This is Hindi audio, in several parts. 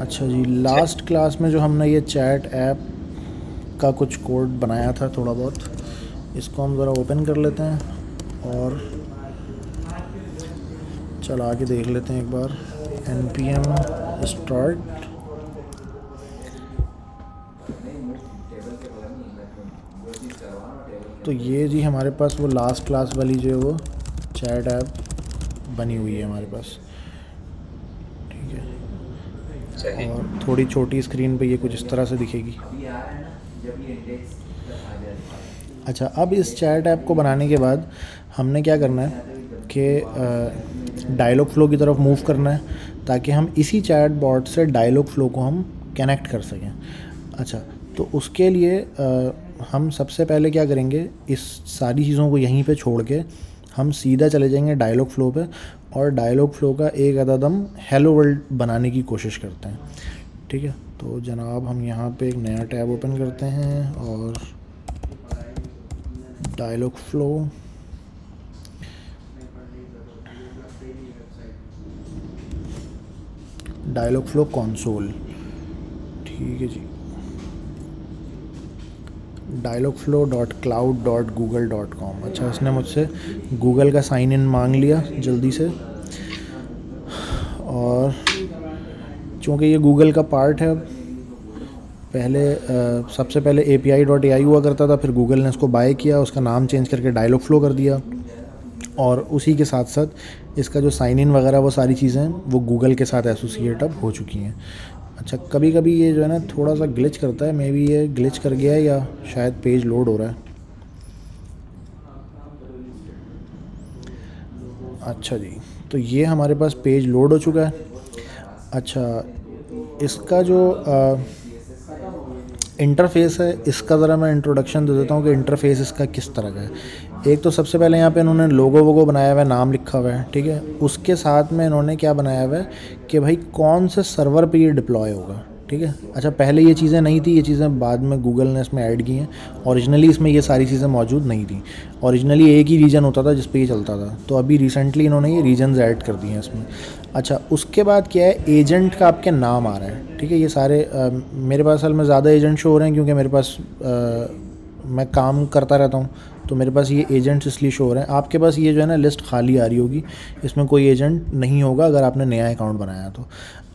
अच्छा जी लास्ट क्लास में जो हमने ये चैट ऐप का कुछ कोड बनाया था थोड़ा बहुत, इसको हम ज़रा ओपन कर लेते हैं और चला के देख लेते हैं एक बार। एन पी एम स्टार्ट तो ये जी हमारे पास वो लास्ट क्लास वाली जो है वो चैट ऐप बनी हुई है हमारे पास। और थोड़ी छोटी स्क्रीन पे ये कुछ इस तरह से दिखेगी। अच्छा अब इस चैट ऐप को बनाने के बाद हमने क्या करना है कि डायलॉग फ्लो की तरफ़ मूव करना है ताकि हम इसी चैट बॉट से डायलॉग फ्लो को हम कनेक्ट कर सकें। अच्छा तो उसके लिए आ, हम सबसे पहले क्या करेंगे इस सारी चीज़ों को यहीं पे छोड़ के हम सीधा चले जाएँगे डायलॉग फ्लो पे और डायलॉग फ्लो का एक अदद हम हेलो वर्ल्ड बनाने की कोशिश करते हैं। ठीक है? तो जनाब, हम यहाँ पे एक नया टैब ओपन करते हैं और dialogue flow dialogue flow console ठीक है जी। Dialogflow dot cloud dot Google dot com अच्छा उसने मुझसे गूगल का साइन इन मांग लिया जल्दी से। और चूँकि ये गूगल का पार्ट है, पहले सबसे पहले ए पी आई डॉट ए आई हुआ करता था, फिर गूगल ने उसको बाय किया, उसका नाम चेंज करके डायलॉग फ्लो कर दिया। और उसी के साथ साथ इसका जो साइन इन वगैरह वो सारी चीज़ें, वो गूगल के साथ एसोसिएट अब हो चुकी हैं। अच्छा कभी कभी ये जो है ना थोड़ा सा ग्लिच करता है मे बी ये ग्लिच कर गया है या शायद पेज लोड हो रहा है। अच्छा जी तो ये हमारे पास पेज लोड हो चुका है। अच्छा इसका जो इंटरफेस है, इसका ज़रा मैं इंट्रोडक्शन दे देता हूँ कि इंटरफेस इसका किस तरह का है। एक तो सबसे पहले यहाँ पे इन्होंने लोगो वोगो बनाया हुआ है नाम लिखा हुआ है ठीक है? उसके साथ में इन्होंने क्या बनाया हुआ है कि भाई कौन से सर्वर पे ये डिप्लॉय होगा ठीक है? अच्छा पहले ये चीज़ें नहीं थी ये चीज़ें बाद में गूगल ने इसमें ऐड की हैं। ओरिजिनली इसमें ये सारी चीज़ें मौजूद नहीं थी। ओरिजिनली एक ही रीजन होता था जिस पे ये चलता था। तो अभी रिसेंटली इन्होंने ये रीजन ऐड कर दिए हैं इसमें। अच्छा उसके बाद क्या है एजेंट का आपके नाम आ रहा है ठीक है? ये सारे आ, मेरे पास असल में ज़्यादा एजेंट शो हो रहे हैं क्योंकि मेरे पास आ, मैं काम करता रहता हूँ। तो मेरे पास ये एजेंट्स इसलिए शो हो रहे हैं। आपके पास ये जो है ना लिस्ट खाली आ रही होगी, इसमें कोई एजेंट नहीं होगा अगर आपने नया अकाउंट बनाया तो।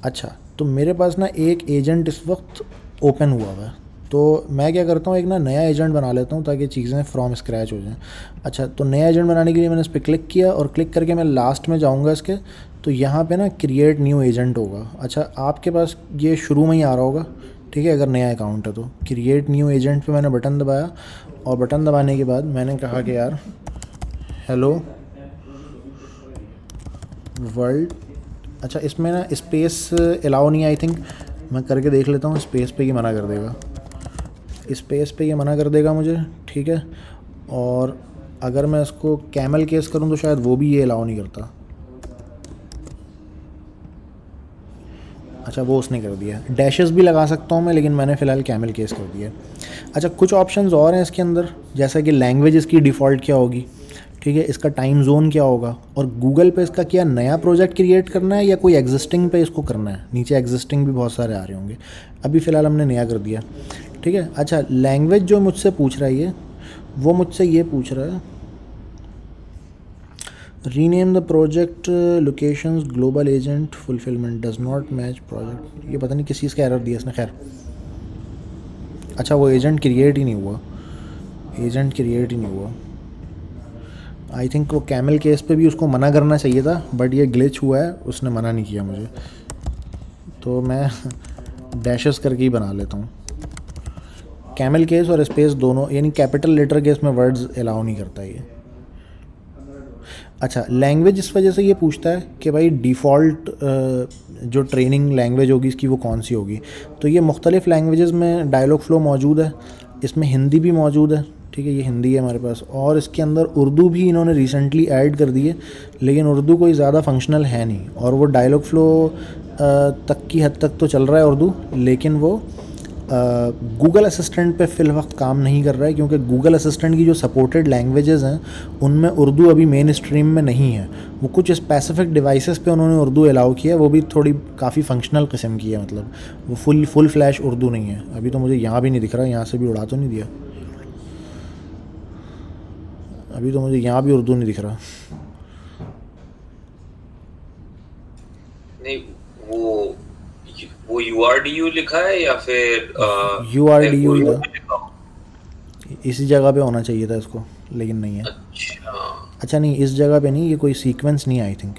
अच्छा तो मेरे पास ना एक एजेंट इस वक्त ओपन हुआ हुआ है। तो मैं क्या करता हूँ, एक ना नया एजेंट बना लेता हूँ ताकि चीज़ें फ्रॉम स्क्रैच हो जाएँ। अच्छा तो नया एजेंट बनाने के लिए मैंने इस पर क्लिक किया और क्लिक करके मैं लास्ट में जाऊँगा इसके। तो यहाँ पे ना क्रिएट न्यू एजेंट होगा। अच्छा आपके पास ये शुरू में ही आ रहा होगा। ठीक है, अगर नया अकाउंट है तो। क्रिएट न्यू एजेंट पे मैंने बटन दबाया और बटन दबाने के बाद मैंने कहा कि यार हेलो वर्ल्ड अच्छा इसमें ना स्पेस अलाउ नहीं आई थिंक मैं करके देख लेता हूँ स्पेस पे ही मना कर देगा। स्पेस पे ये मना कर देगा मुझे, ठीक है? और अगर मैं इसको कैमल केस करूँ तो शायद वो भी ये अलाउ नहीं करता। अच्छा वो उसने कर दिया। डैशेस भी लगा सकता हूँ मैं, लेकिन मैंने फ़िलहाल कैमल केस कर दिया अच्छा कुछ ऑप्शंस और हैं इसके अंदर, जैसा कि लैंग्वेज इसकी डिफ़ॉल्ट क्या होगी? ठीक है, इसका टाइम जोन क्या होगा? और गूगल पे इसका क्या नया प्रोजेक्ट क्रिएट करना है या कोई एग्जिस्टिंग पे इसको करना है? नीचे एग्जिस्टिंग भी बहुत सारे आ रहे होंगे। अभी फ़िलहाल हमने नया कर दिया। ठीक है अच्छा लैंग्वेज जो मुझसे पूछ रहा है ये, वो मुझसे ये पूछ रहा है rename the project locations global agent fulfillment does not match project ये पता नहीं किस चीज़ का एरर दिया इसने, खैर। अच्छा वो एजेंट क्रिएट ही नहीं हुआ। एजेंट क्रिएट ही नहीं हुआ। आई थिंक वो कैमल केस पे भी उसको मना करना चाहिए था बट ये ग्लिच हुआ है, उसने मना नहीं किया मुझे। तो मैं डैशेस करके ही बना लेता हूँ। कैमल केस और स्पेस दोनों, यानी कैपिटल लेटर केस में वर्ड्स अलाउ नहीं करता ये। अच्छा लैंग्वेज इस वजह से ये पूछता है कि भाई डिफ़ॉल्ट जो ट्रेनिंग लैंग्वेज होगी इसकी वो कौन सी होगी? तो ये मुख्तलिफ़ लैंग्वेजेस में डायलॉग फ्लो मौजूद है, इसमें हिंदी भी मौजूद है, ठीक है, ये हिंदी है हमारे पास, और इसके अंदर उर्दू भी इन्होंने रिसेंटली ऐड कर दी है, लेकिन उर्दू कोई ज़्यादा फंक्शनल है नहीं, और वो डायलॉग फ्लो तक की हद तक तो चल रहा है उर्दू, लेकिन वो गूगल असिस्टेंट पे फिल वक्त काम नहीं कर रहा है, क्योंकि गूगल असिस्टेंट की जो सपोर्टेड लैंग्वेजेस हैं, उनमें उर्दू अभी मेन स्ट्रीम में नहीं है। वो कुछ स्पेसिफिक डिवाइसेस पे उन्होंने उर्दू अलाउ किया वो भी थोड़ी काफ़ी फंक्शनल किस्म की है मतलब वो फुल फुल फ्लैश उर्दू नहीं है। अभी तो मुझे यहाँ भी नहीं दिख रहा, यहाँ से भी उड़ा तो नहीं दिया। अभी तो मुझे यहाँ भी उर्दू नहीं दिख रहा। नहीं, वो वो यू आर डी यू लिखा है या फिर यू आर डी यू इसी जगह पे होना चाहिए था इसको लेकिन नहीं है। अच्छा। अच्छा नहीं इस जगह पे नहीं ये कोई सीक्वेंस नहीं आई थिंक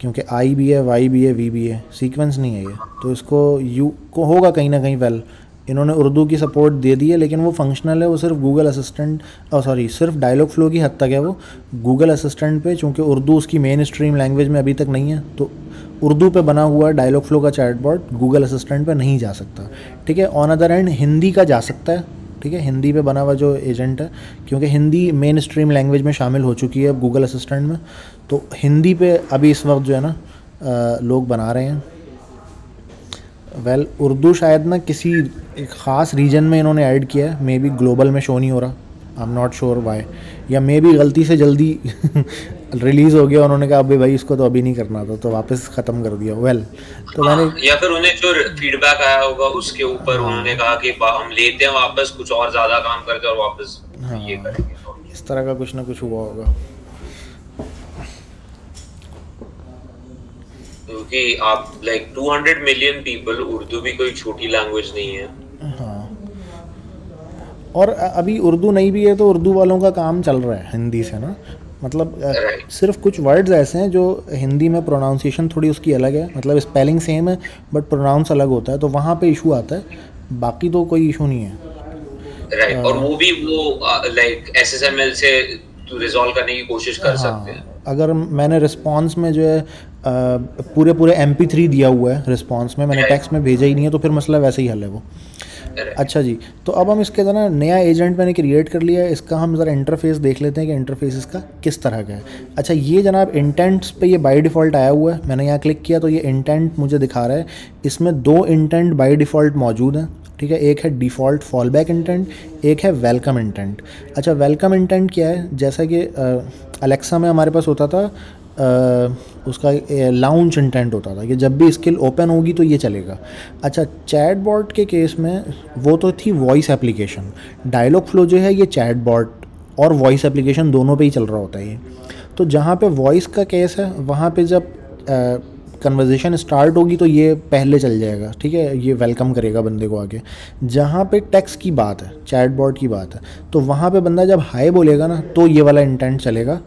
क्योंकि आई भी है वाई भी है वी भी है सीक्वेंस नहीं है ये। तो इसको यू को होगा कहीं ना कहीं वेल इन्होंने उर्दू की सपोर्ट दे दी है लेकिन वो फंक्शनल है वो सिर्फ़ गूगल असिस्टेंट और सॉरी सिर्फ़ डायलॉग फ्लो की हद तक है वो। गूगल असिस्टेंट पे चूँकि उर्दू उसकी मेन स्ट्रीम लैंग्वेज में अभी तक नहीं है तो उर्दू पे बना हुआ डायलॉग फ्लो का चैटबॉट गूगल असिस्टेंट पे नहीं जा सकता। ठीक है? ऑन अदर एंड हिंदी का जा सकता है। ठीक है? हिंदी पे बना हुआ जो एजेंट है क्योंकि हिंदी मेन स्ट्रीम लैंग्वेज में शामिल हो चुकी है गूगल असिस्टेंट में। तो हिंदी पे अभी इस वक्त जो है ना लोग बना रहे हैं। वेल well, उर्दू शायद ना किसी एक ख़ास रीजन में इन्होंने ऐड किया है। मे बी ग्लोबल में शो नहीं हो रहा। I am not sure why या मे बी गलती से जल्दी रिलीज़ हो गया उन्होंने कहा अभी भाई इसको तो अभी नहीं करना था तो वापस ख़त्म कर दिया। वेल well, तो हाँ, मैंने या फिर उन्हें जो फीडबैक आया होगा उसके ऊपर हाँ। उन्होंने कहा कि हम लेते हैं वापस कुछ और ज़्यादा काम करके और वापस हाँ। ये करेंगे। इस तरह का कुछ ना कुछ हुआ होगा। क्योंकि आप लाइक 200 मिलियन पीपल उर्दू भी कोई छोटी लैंग्वेज नहीं है। हाँ। और अभी उर्दू नहीं भी है तो उर्दू वालों का काम चल रहा है हिंदी से ना। मतलब Right. सिर्फ़ कुछ वर्ड्स ऐसे हैं जो हिंदी में प्रोनाउंसिएशन थोड़ी उसकी अलग है मतलब स्पेलिंग सेम है बट प्रोनाउंस अलग होता है तो वहाँ पे इशू आता है बाकी तो कोई इशू नहीं है राइट और वो भी वो लाइक एसएसएमएल से रिजॉल्व करने की कोशिश कर सकते हैं हाँ अगर मैंने रिस्पांस में जो है पूरे पूरे एम दिया हुआ है रिस्पांस में मैंने Right. टेक्स्ट में भेजा ही नहीं है तो फिर मसला वैसे ही हल है वो. अच्छा जी तो अब हम इसके ज़रा नया एजेंट मैंने क्रिएट कर लिया है, इसका हम ज़रा इंटरफेस देख लेते हैं कि इंटरफेस इसका किस तरह का है। अच्छा ये जनाब इंटेंट्स पे ये बाय डिफ़ॉल्ट आया हुआ है, मैंने यहाँ क्लिक किया तो ये इंटेंट मुझे दिखा रहा है। इसमें दो इंटेंट बाय डिफ़ॉल्ट मौजूद हैं, ठीक है? एक है डिफ़ॉल्ट फॉल बैक इंटेंट एक है वेलकम इंटेंट अच्छा वेलकम इंटेंट क्या है? जैसा कि अलेक्सा में हमारे पास होता था उसका लाउंज इंटेंट होता था कि जब भी स्किल ओपन होगी तो ये चलेगा। अच्छा चैट बॉट के केस में वो तो थी वॉइस एप्लीकेशन डायलॉग फ्लो जो है, ये चैट बॉट और वॉइस एप्लीकेशन दोनों पे ही चल रहा होता है ये। तो जहाँ पे वॉइस का केस है, वहाँ पे जब कन्वर्जेशन स्टार्ट होगी तो ये पहले चल जाएगा, ठीक है? ये वेलकम करेगा बंदे को आगे। जहाँ पे टेक्स्ट की बात है चैट बॉट की बात है तो वहाँ पे बंदा जब हाई बोलेगा ना तो ये वाला इंटेंट चलेगा।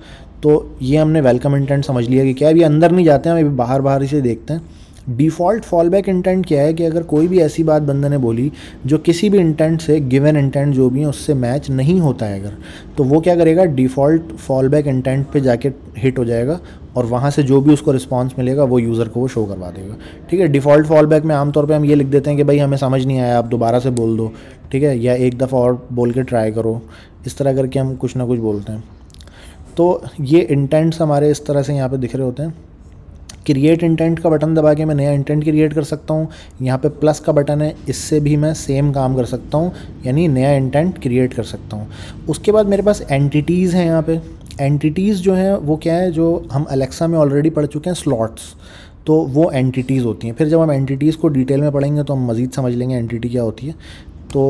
तो ये हमने वेलकम इंटेंट समझ लिया कि क्या अभी अंदर नहीं जाते हैं अभी बाहर बाहर इसे देखते हैं। डिफ़ॉल्ट फॉलबैक इंटेंट क्या है कि अगर कोई भी ऐसी बात बंदे ने बोली जो किसी भी इंटेंट से गिवन इंटेंट जो भी है, उससे मैच नहीं होता है अगर तो वो क्या करेगा डिफ़ॉल्ट फॉलबैक इंटेंट पे जाके हिट हो जाएगा और वहाँ से जो भी उसको रिस्पॉन्स मिलेगा, वो यूज़र को वो शो करवा देगा। ठीक है डिफ़ॉल्ट फॉलबैक में आमतौर पर हम ये लिख देते हैं कि भाई हमें समझ नहीं आया, आप दोबारा से बोल दो। ठीक है, या एक दफ़ा और बोल के ट्राई करो। इस तरह करके हम कुछ ना कुछ बोलते हैं। तो ये इंटेंट्स हमारे इस तरह से यहाँ पे दिख रहे होते हैं। क्रिएट इंटेंट का बटन दबा के मैं नया इंटेंट क्रिएट कर सकता हूँ। यहाँ पे प्लस का बटन है, इससे भी मैं सेम काम कर सकता हूँ, यानी नया इंटेंट क्रिएट कर सकता हूँ। उसके बाद मेरे पास एंटिटीज़ हैं यहाँ पे। एंटिटीज़ जो हैं, वो क्या है, जो हम अलेक्सा में ऑलरेडी पढ़ चुके हैं स्लॉट्स तो वो एंटिटीज़ होती हैं। फिर जब हम एंटिटीज़ को डिटेल में पढ़ेंगे तो हम मज़ीद समझ लेंगे एंटिटी क्या होती है। तो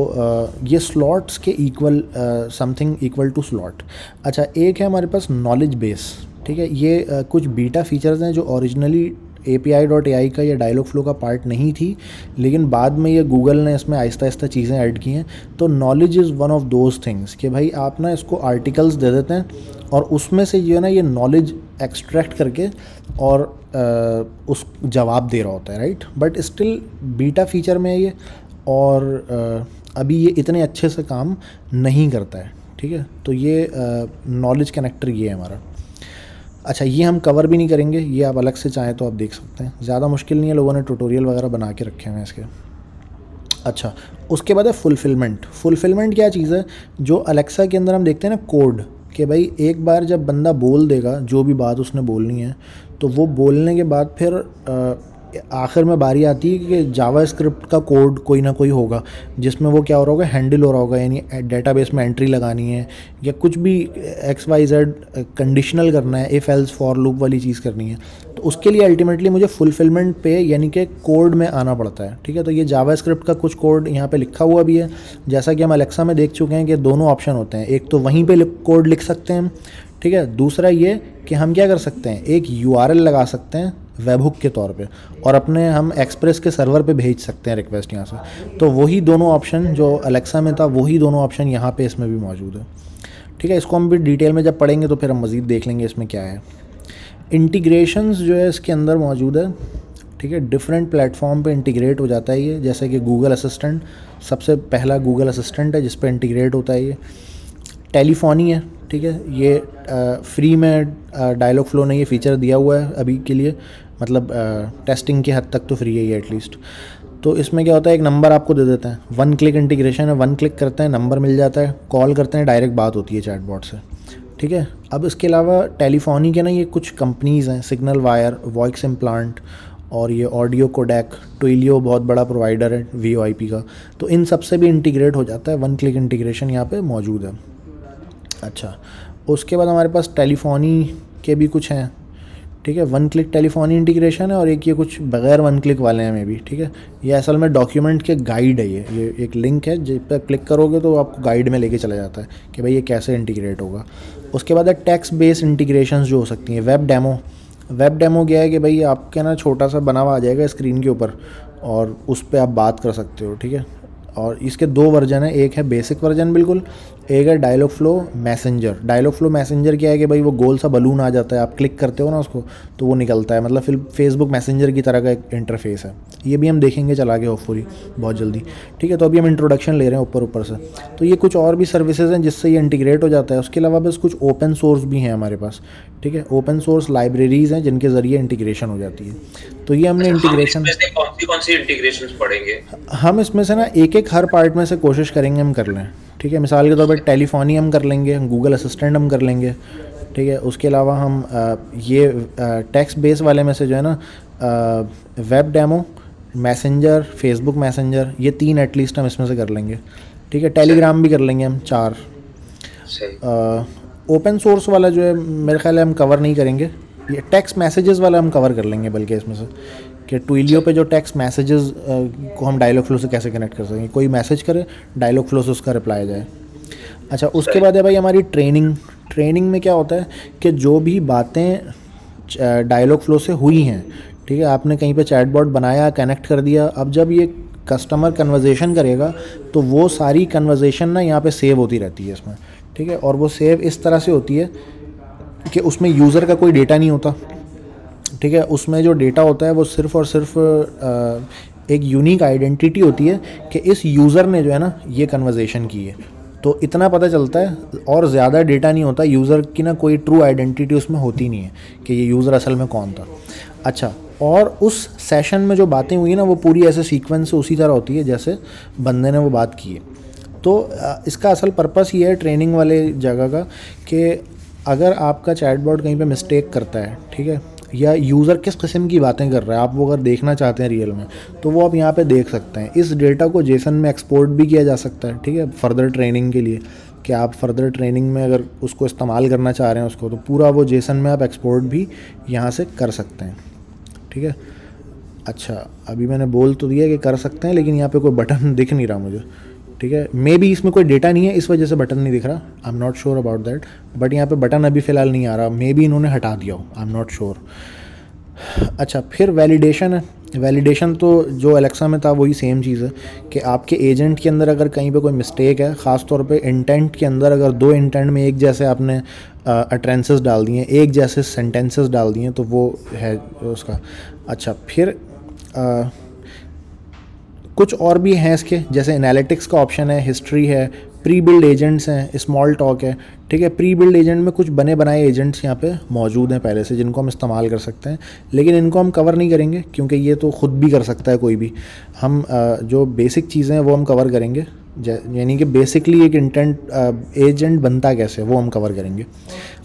ये स्लॉट्स के equal something equal to slot अच्छा एक है हमारे पास नॉलेज बेस ठीक है? ये अ, कुछ बीटा फीचर्स हैं जो originally A P I dot A I का या डायलॉग फ्लो का पार्ट नहीं थी लेकिन बाद में ये गूगल ने इसमें आहिस्ता आहिस्ता चीज़ें ऐड की हैं। तो knowledge is one of those things कि भाई आप ना इसको आर्टिकल्स दे देते हैं और उसमें से जो है ना ये नॉलेज एक्सट्रैक्ट करके और अ, उस जवाब दे रहा होता है right but still beta feature में है ये। और अभी ये इतने अच्छे से काम नहीं करता है, ठीक है? तो ये नॉलेज कनेक्टर ये है हमारा। अच्छा ये हम कवर भी नहीं करेंगे, ये आप अलग से चाहें तो आप देख सकते हैं। ज़्यादा मुश्किल नहीं है लोगों ने ट्यूटोरियल वगैरह बना के रखे हुए हैं इसके। अच्छा उसके बाद है फुलफिलमेंट फुलफिलमेंट क्या चीज़ है? जो अलेक्सा के अंदर हम देखते हैं ना कोड कि भाई एक बार जब बंदा बोल देगा, जो भी बात उसने बोलनी है तो वो बोलने के बाद फिर आखिर में बारी आती है कि जावा स्क्रिप्ट का कोड कोई ना कोई होगा, जिसमें वो क्या हो रहा होगा, हैंडल हो रहा होगा, यानी डेटाबेस में एंट्री लगानी है, या कुछ भी एक्स, वाई, जेड, कंडीशनल करना है इफ़ एल्स फॉर लूप वाली चीज़ करनी है तो उसके लिए अल्टीमेटली मुझे फुलफिलमेंट पे यानी कि कोड में आना पड़ता है, ठीक है? तो ये जावा स्क्रिप्ट का कुछ कोड यहाँ पे लिखा हुआ भी है, जैसा कि हम अलेक्सा में देख चुके हैं कि दोनों ऑप्शन होते हैं, एक तो वहीं पे कोड लिख सकते हैं, ठीक है? दूसरा ये कि हम क्या कर सकते हैं, एक यूआरएल लगा सकते हैं वेब हुक के तौर पे। और अपने हम एक्सप्रेस के सर्वर पे भेज सकते हैं रिक्वेस्ट यहाँ से। तो वही दोनों ऑप्शन जो अलेक्सा में था वही दोनों ऑप्शन यहाँ पे इसमें भी मौजूद है। ठीक है इसको हम भी डिटेल में जब पढ़ेंगे तो फिर हम मज़ीद देख लेंगे इसमें क्या है। इंटीग्रेशंस जो है इसके अंदर मौजूद है। ठीक है डिफरेंट प्लेटफॉर्म पे इंटीग्रेट हो जाता है ये। जैसे कि गूगल असिस्टेंट सबसे पहला गूगल असिस्टेंट है जिस पे इंटीग्रेट होता है ये। टेलीफोनी है ठीक है ये आ, फ्री में डायलॉग फ्लो ने ये फ़ीचर दिया हुआ है अभी के लिए। मतलब टेस्टिंग की हद तक तो फ्री है ये एटलीस्ट तो इसमें क्या होता है, एक नंबर आपको दे देते हैं. वन क्लिक इंटीग्रेशन है वन क्लिक करते हैं नंबर मिल जाता है. कॉल करते हैं डायरेक्ट बात होती है चैटबॉट से. ठीक है? अब इसके अलावा टेलीफोनी के ना ये कुछ कंपनीज़ हैं सिग्नल वायर वॉइस इम्प्लांट और ये ऑडियो कोडेक टोलियो बहुत बड़ा प्रोवाइडर है वीओआईपी का. तो इन सबसे भी इंटीग्रेट हो जाता है वन क्लिक इंटीग्रेशन यहाँ पे मौजूद है. अच्छा उसके बाद हमारे पास टेलीफोनी के भी कुछ हैं. ठीक है? वन क्लिक टेलीफोनी इंटीग्रेशन है और एक ये कुछ बगैर वन क्लिक वाले हैं मे भी ठीक है? ये असल में डॉक्यूमेंट के गाइड है ये। ये एक लिंक है, जिस पर क्लिक करोगे तो आपको गाइड में लेके चला जाता है कि भाई ये कैसे इंटीग्रेट होगा। उसके बाद है टैक्स बेस इंटीग्रेशन जो हो सकती हैं वेब डेमो वेब डेमो क्या है कि भाई आपके ना छोटा सा बना हुआ आ जाएगा स्क्रीन के ऊपर और उस पर आप बात कर सकते हो, ठीक है? और इसके दो वर्जन है, एक है बेसिक वर्जन बिल्कुल एक है dialogue flow messenger dialogue flow messenger क्या है कि भाई वो गोल सा बलून आ जाता है आप क्लिक करते हो ना उसको तो वो निकलता है। मतलब फिर फेसबुक मैसेंजर की तरह का एक इंटरफेस है। ये भी हम देखेंगे चला के होपफुली बहुत जल्दी। ठीक है तो अभी हम इंट्रोडक्शन ले रहे हैं ऊपर ऊपर से। तो ये कुछ और भी सर्विसेज़ हैं जिससे ये इंटीग्रेट हो जाता है। उसके अलावा बस कुछ ओपन सोर्स भी हैं हमारे पास। ठीक है ओपन सोर्स लाइब्रेरीज हैं जिनके ज़रिए इंटीग्रेशन हो जाती है। तो ये हमने इंटीग्रेशन कौन सी कौन सी इंटीग्रेशन पढ़ेंगे? हम इसमें से ना एक एक हर पार्ट में से कोशिश करेंगे हम कर लें। ठीक है? मिसाल के तौर पर टेलीफोनी हम कर लेंगे गूगल असिस्टेंट हम कर लेंगे ठीक है? उसके अलावा हम आ, ये टैक्स बेस वाले में से जो है ना web demo messenger Facebook messenger ये तीन एटलीस्ट हम इसमें से कर लेंगे ठीक है? टेलीग्राम भी कर लेंगे हम चार। ओपन सोर्स वाला जो है मेरे ख्याल है हम कवर नहीं करेंगे ये टेक्स्ट मैसेजेस वाला हम कवर कर लेंगे बल्कि इसमें से। कि ट्विलियो पे जो टेक्स्ट मैसेजेस को हम डायलॉग फ्लो से कैसे कनेक्ट कर सकेंगे कोई मैसेज करे डायलॉग फ्लो से उसका रिप्लाई जाए। अच्छा उसके बाद है भाई हमारी ट्रेनिंग ट्रेनिंग में क्या होता है कि जो भी बातें डायलॉग फ्लो से हुई हैं ठीक है आपने कहीं पे चैटबॉट बनाया कनेक्ट कर दिया अब जब ये कस्टमर कन्वर्जेशन करेगा तो वो सारी कन्वर्जेशन ना यहाँ पे सेव होती रहती है इसमें ठीक है और वो सेव इस तरह से होती है कि उसमें यूज़र का कोई डेटा नहीं होता। ठीक है, उसमें जो डेटा होता है वो सिर्फ़ और सिर्फ़ एक यूनिक आइडेंटिटी होती है कि इस यूज़र ने जो है ना ये कन्वर्जेशन की है। तो इतना पता चलता है, और ज़्यादा डेटा नहीं होता यूज़र की ना कोई ट्रू आइडेंटिटी उसमें होती नहीं है कि ये यूज़र असल में कौन था। अच्छा और उस सेशन में जो बातें हुई ना, वो पूरी ऐसे सीक्वेंस उसी तरह होती है, जैसे बंदे ने वो बात की है। तो इसका असल पर्पस ये है ट्रेनिंग वाले जगह का कि अगर आपका चैटबॉट कहीं पे मिस्टेक करता है, ठीक है या यूज़र किस किस्म की बातें कर रहा है, आप वो अगर देखना चाहते हैं रियल में तो वो आप यहाँ पे देख सकते हैं। इस डेटा को जेसन में एक्सपोर्ट भी किया जा सकता है, ठीक है? फर्दर ट्रेनिंग के लिए, कि आप फर्दर ट्रेनिंग में अगर उसको इस्तेमाल करना चाह रहे हैं उसको तो पूरा वो जेसन में आप एक्सपोर्ट भी यहाँ से कर सकते हैं, ठीक है? अच्छा अभी मैंने बोल तो दिया कि कर सकते हैं, लेकिन यहाँ पे कोई बटन दिख नहीं रहा मुझे। ठीक है? मे बी इसमें कोई डेटा नहीं है इस वजह से बटन नहीं दिख रहा। I am not sure about that but यहाँ पे बटन अभी फ़िलहाल नहीं आ रहा। मे बी इन्होंने हटा दिया हो। आई एम नॉट श्योर अच्छा फिर वैलिडेशन है। वैलिडेशन तो जो अलेक्सा में था वही सेम चीज़ है कि आपके एजेंट के अंदर अगर कहीं पे कोई मिस्टेक है ख़ास तौर पे इंटेंट के अंदर अगर दो इंटेंट में एक जैसे आपने अट्रेंसेस डाल दिए एक जैसे सेंटेंसेस डाल दिए तो वो है उसका। अच्छा फिर आ, कुछ और भी हैं इसके, जैसे एनालिटिक्स का ऑप्शन है हिस्ट्री है प्री बिल्ड एजेंट्स हैं स्मॉल टॉक है, ठीक है? प्री बिल्ड एजेंट में कुछ बने बनाए एजेंट्स यहाँ पे मौजूद हैं पहले से, जिनको हम इस्तेमाल कर सकते हैं, लेकिन इनको हम कवर नहीं करेंगे, क्योंकि ये तो ख़ुद भी कर सकता है कोई भी। हम जो बेसिक चीज़ें हैं, वो हम कवर करेंगे यानी कि बेसिकली एक इंटेंट एजेंट बनता कैसे, वो हम कवर करेंगे।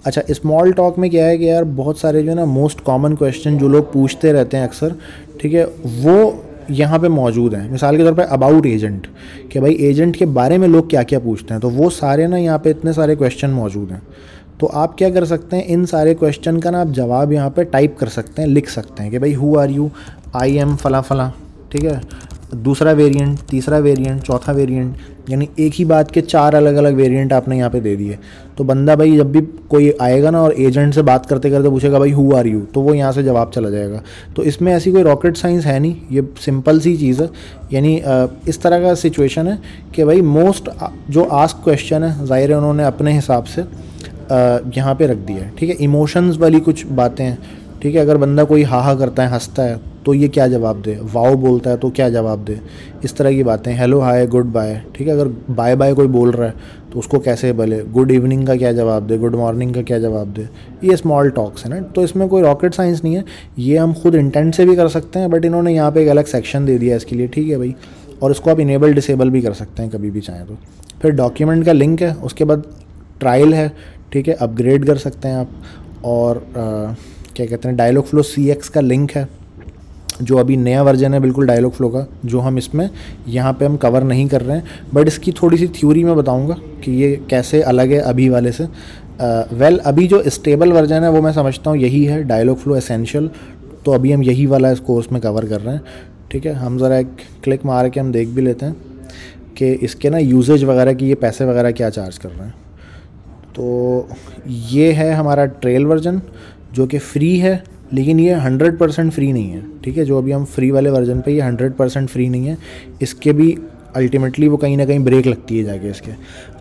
अच्छा स्मॉल टॉक में क्या है कि यार, बहुत सारे जो है ना मोस्ट कॉमन क्वेश्चन जो लोग पूछते रहते हैं अक्सर, ठीक है? वो यहाँ पे मौजूद हैं। मिसाल के तौर पे अबाउट एजेंट कि भाई एजेंट के बारे में लोग क्या क्या पूछते हैं तो वो सारे ना यहाँ पे इतने सारे क्वेश्चन मौजूद हैं। तो आप क्या कर सकते हैं, इन सारे क्वेश्चन का ना आप जवाब यहाँ पे टाइप कर सकते हैं, लिख सकते हैं कि भाई who are you I am फला फला ठीक है? दूसरा वेरिएंट तीसरा वेरिएंट चौथा वेरिएंट यानी एक ही बात के चार अलग अलग वेरिएंट आपने यहाँ पे दे दिए। तो बंदा भाई जब भी कोई आएगा ना और एजेंट से बात करते करते पूछेगा, भाई हु आर यू तो वो यहाँ से जवाब चला जाएगा। तो इसमें ऐसी कोई रॉकेट साइंस है नहीं। ये सिंपल सी चीज़ है। यानी इस तरह का सिचुएशन है कि भाई मोस्ट जो आस्क क्वेश्चन है, ज़ाहिर है उन्होंने अपने हिसाब से यहाँ पे रख दिया है। ठीक है? इमोशंस वाली कुछ बातें हैं। ठीक है अगर बंदा कोई हा हा करता है हंसता है तो ये क्या जवाब दे? वाओ बोलता है तो क्या जवाब दे? इस तरह की बातें। हेलो हाय गुड बाय ठीक है अगर बाय बाय कोई बोल रहा है तो उसको कैसे बोले? गुड इवनिंग का क्या जवाब दे? गुड मॉर्निंग का क्या जवाब दे? ये स्मॉल टॉक्स है ना? तो इसमें कोई रॉकेट साइंस नहीं है। ये हम खुद इंटेंट से भी कर सकते हैं बट इन्होंने यहाँ पर एक अलग सेक्शन दे दिया इसके लिए। ठीक है भाई? और इसको आप इनेबल डिसेबल भी कर सकते हैं कभी भी चाहें तो। फिर डॉक्यूमेंट का लिंक है उसके बाद ट्रायल है। ठीक है अपग्रेड कर सकते हैं आप। और आ, क्या कहते हैं डायलॉग फ्लो सी एक्स का लिंक है जो अभी नया वर्जन है बिल्कुल डायलॉग फ्लो का जो हम इसमें यहाँ पे हम कवर नहीं कर रहे हैं। बट इसकी थोड़ी सी थ्योरी मैं बताऊँगा कि ये कैसे अलग है अभी वाले से। वेल uh, well, अभी जो स्टेबल वर्जन है वो मैं समझता हूँ यही है डायलॉग फ्लो एसेंशियल तो अभी हम यही वाला इस कोर्स में कवर कर रहे हैं ठीक है? हम ज़रा एक क्लिक मार के हम देख भी लेते हैं कि इसके ना यूजेज वगैरह की ये पैसे वगैरह क्या चार्ज कर रहे हैं। तो ये है हमारा ट्रेल वर्जन जो कि फ्री है लेकिन ये हंड्रेड परसेंट फ्री नहीं है ठीक है? जो अभी हम फ्री वाले वर्जन पे ये हंड्रेड परसेंट फ्री नहीं है। इसके भी अल्टीमेटली वो कहीं ना कहीं ब्रेक लगती है जाके इसके।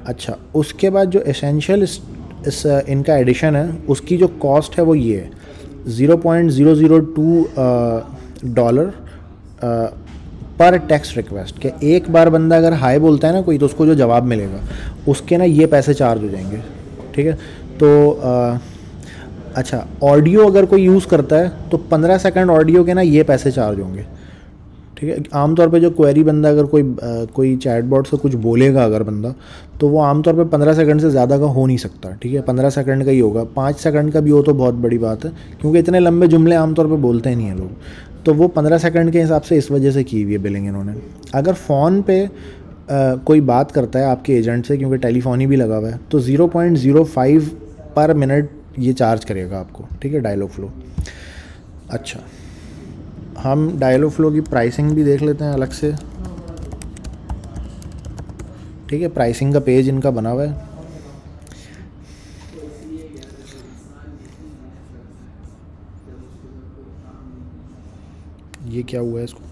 अच्छा उसके बाद जो एसेंशियल इस, इस इनका एडिशन है उसकी जो कॉस्ट है वो ये है zero point zero zero two dollar per text request के एक बार बंदा अगर हाई बोलता है ना कोई तो उसको जो जवाब मिलेगा उसके ना ये पैसे चार्ज हो जाएँगे ठीक है? तो आ, अच्छा ऑडियो अगर कोई यूज़ करता है तो पंद्रह सेकेंड ऑडियो के ना ये पैसे चार्ज होंगे। ठीक है? आमतौर पे जो क्वेरी बंदा अगर कोई आ, कोई चैटबॉट से कुछ बोलेगा अगर बंदा तो वो आमतौर पे पंद्रह सेकंड से ज़्यादा का हो नहीं सकता ठीक है? पंद्रह सेकंड का ही होगा। पाँच सेकंड का भी हो तो बहुत बड़ी बात है क्योंकि इतने लंबे जुमले आमतौर पर बोलते ही नहीं हैं लोग। तो वो पंद्रह सेकंड के हिसाब से इस वजह से की हुई है बिलिंग इन्होंने। अगर फ़ोन पे कोई बात करता है आपके एजेंट से क्योंकि टेलीफोन ही भी लगा हुआ है तो zero point zero five per minute ये चार्ज करेगा आपको, ठीक है डायलॉग फ्लो अच्छा हम डायलॉग फ्लो की प्राइसिंग भी देख लेते हैं अलग से। ठीक है प्राइसिंग का पेज इनका बना हुआ है। ये क्या हुआ है इसको?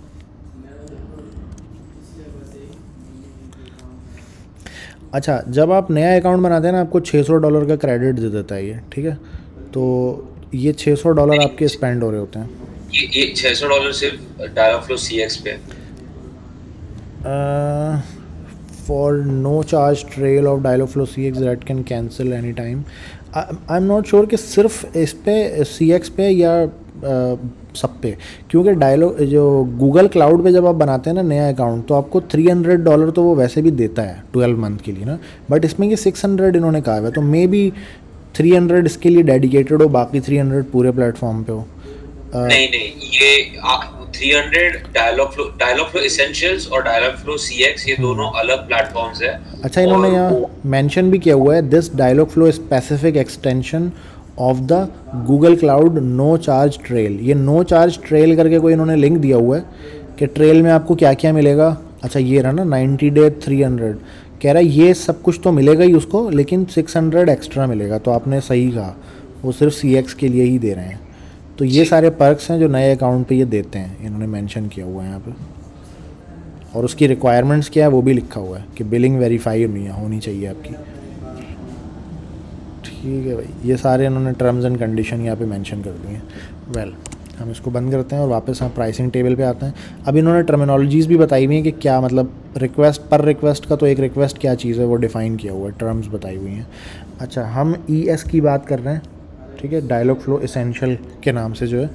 अच्छा जब आप नया अकाउंट बनाते हैं ना आपको 600 डॉलर का क्रेडिट दे देता है ये ठीक है? तो ये 600 डॉलर आपके स्पेंड हो रहे होते हैं। ये ये 600 डॉलर सिर्फ़ डायलॉग सीएक्स पे for no charge trial of Dialogflow C X that can cancel any time I am not sure कि सिर्फ़ इस पे सी एक्स पे या सब पे। क्योंकि डायलॉग जो गूगल क्लाउड पे जब आप बनाते हैं ना नया अकाउंट तो आपको 300 डॉलर तो वो वैसे भी देता है 12 मंथ के लिए ना। बट इसमें ये 600 इन्होंने कहा है तो मे बी 300 इसके लिए डेडिकेटेड हो बाकी 300 पूरे प्लेटफॉर्म पे हो। uh, नहीं नहीं ये 300 dialogue flow dialogue flow essentials और डायलॉग फ्लो सीएक्स ये दोनों हम्म। अलग प्लेटफॉर्म्स है। अच्छा इन्होंने यहाँ मेंशन भी किया हुआ है this Dialogflow specific extension of the Google cloud no charge trial ये नो चार्ज ट्रेल करके कोई इन्होंने लिंक दिया हुआ है कि ट्रेल में आपको क्या क्या मिलेगा। अच्छा ये रहा ना नाइन्टी डे थ्री हंड्रेड कह रहा है ये सब कुछ तो मिलेगा ही उसको लेकिन सिक्स हंड्रेड एक्स्ट्रा मिलेगा। तो आपने सही कहा। वो सिर्फ़ सी एक्स के लिए ही दे रहे हैं। तो ये सारे पर्क्स हैं जो नए अकाउंट पे ये देते हैं। इन्होंने मेंशन किया हुआ है यहाँ पे। और उसकी रिक्वायरमेंट्स क्या है वो भी लिखा हुआ है कि बिलिंग वेरीफाई होनी होनी चाहिए आपकी। ठीक है भाई, ये सारे इन्होंने टर्म्स एंड कंडीशन यहाँ पे मेंशन कर दिए हैं। वेल हम इसको बंद करते हैं और वापस हम प्राइसिंग टेबल पे आते हैं। अब इन्होंने टर्मिनोलॉजीज़ भी बताई हुई हैं कि क्या मतलब रिक्वेस्ट पर रिक्वेस्ट का तो एक रिक्वेस्ट क्या चीज़ है, वो डिफ़ाइन किया हुआ है टर्म्स बताई हुई हैं। अच्छा हम ई e की बात कर रहे हैं, ठीक है? डायलॉग फ्लो इसेंशियल के नाम से जो है।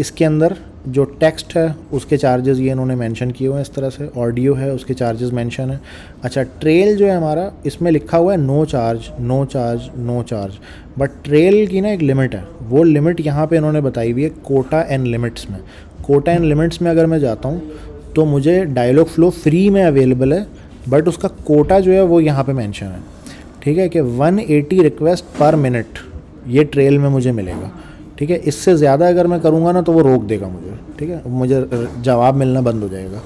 इसके अंदर जो टेक्स्ट है, उसके चार्जेस ये इन्होंने मेंशन किए हुए हैं इस तरह से। ऑडियो है, उसके चार्जेस मेंशन है। अच्छा ट्रेल जो है हमारा, इसमें लिखा हुआ है no charge no charge no charge but trial की ना एक लिमिट है। वो लिमिट यहाँ पे इन्होंने बताई हुई है कोटा एंड लिमिट्स में। कोटा एंड लिमिट्स में अगर मैं जाता हूँ तो मुझे डायलॉग फ्लो फ्री में अवेलेबल है बट उसका कोटा जो है वो यहाँ पे मेंशन है। ठीक है कि 180 रिक्वेस्ट पर मिनट ये ट्रेल में मुझे मिलेगा। ठीक है? इससे ज़्यादा अगर मैं करूँगा ना तो वो रोक देगा मुझे, ठीक है? मुझे जवाब मिलना बंद हो जाएगा।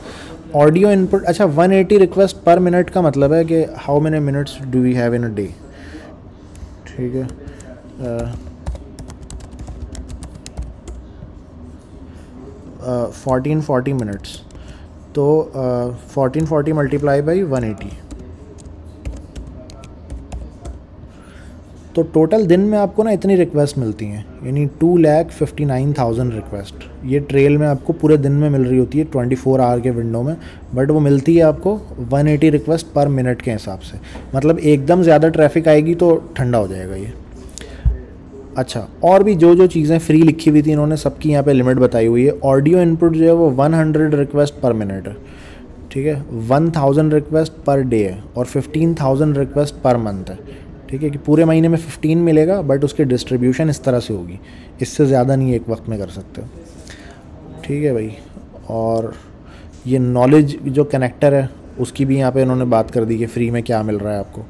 ऑडियो इनपुट अच्छा 180 रिक्वेस्ट पर मिनट का मतलब है कि how many minutes do we have in a day ठीक है? फोर्टीन फोर्टी मिनट्स तो fourteen forty multiply by one eighty तो टोटल दिन में आपको ना इतनी रिक्वेस्ट मिलती हैं। यानी two lakh fifty nine thousand request ये ट्रेल में आपको पूरे दिन में मिल रही होती है ट्वेंटी फोर आवर के विंडो में। बट वो मिलती है आपको one eighty request per minute के हिसाब से। मतलब एकदम ज़्यादा ट्रैफ़िक आएगी तो ठंडा हो जाएगा ये। अच्छा और भी जो जो चीज़ें फ्री लिखी हुई थी इन्होंने, सबकी यहाँ पे लिमिट बताई हुई है। ऑडियो इनपुट जो है वो one hundred request per minute है ठीक है? One thousand request per day है और fifteen thousand request per month है ठीक है कि पूरे महीने में 15 मिलेगा बट उसकी डिस्ट्रीब्यूशन इस तरह से होगी। इससे ज़्यादा नहीं एक वक्त में कर सकते ठीक है भाई। और ये नॉलेज जो कनेक्टर है, उसकी भी यहाँ पे इन्होंने बात कर दी कि फ्री में क्या मिल रहा है आपको।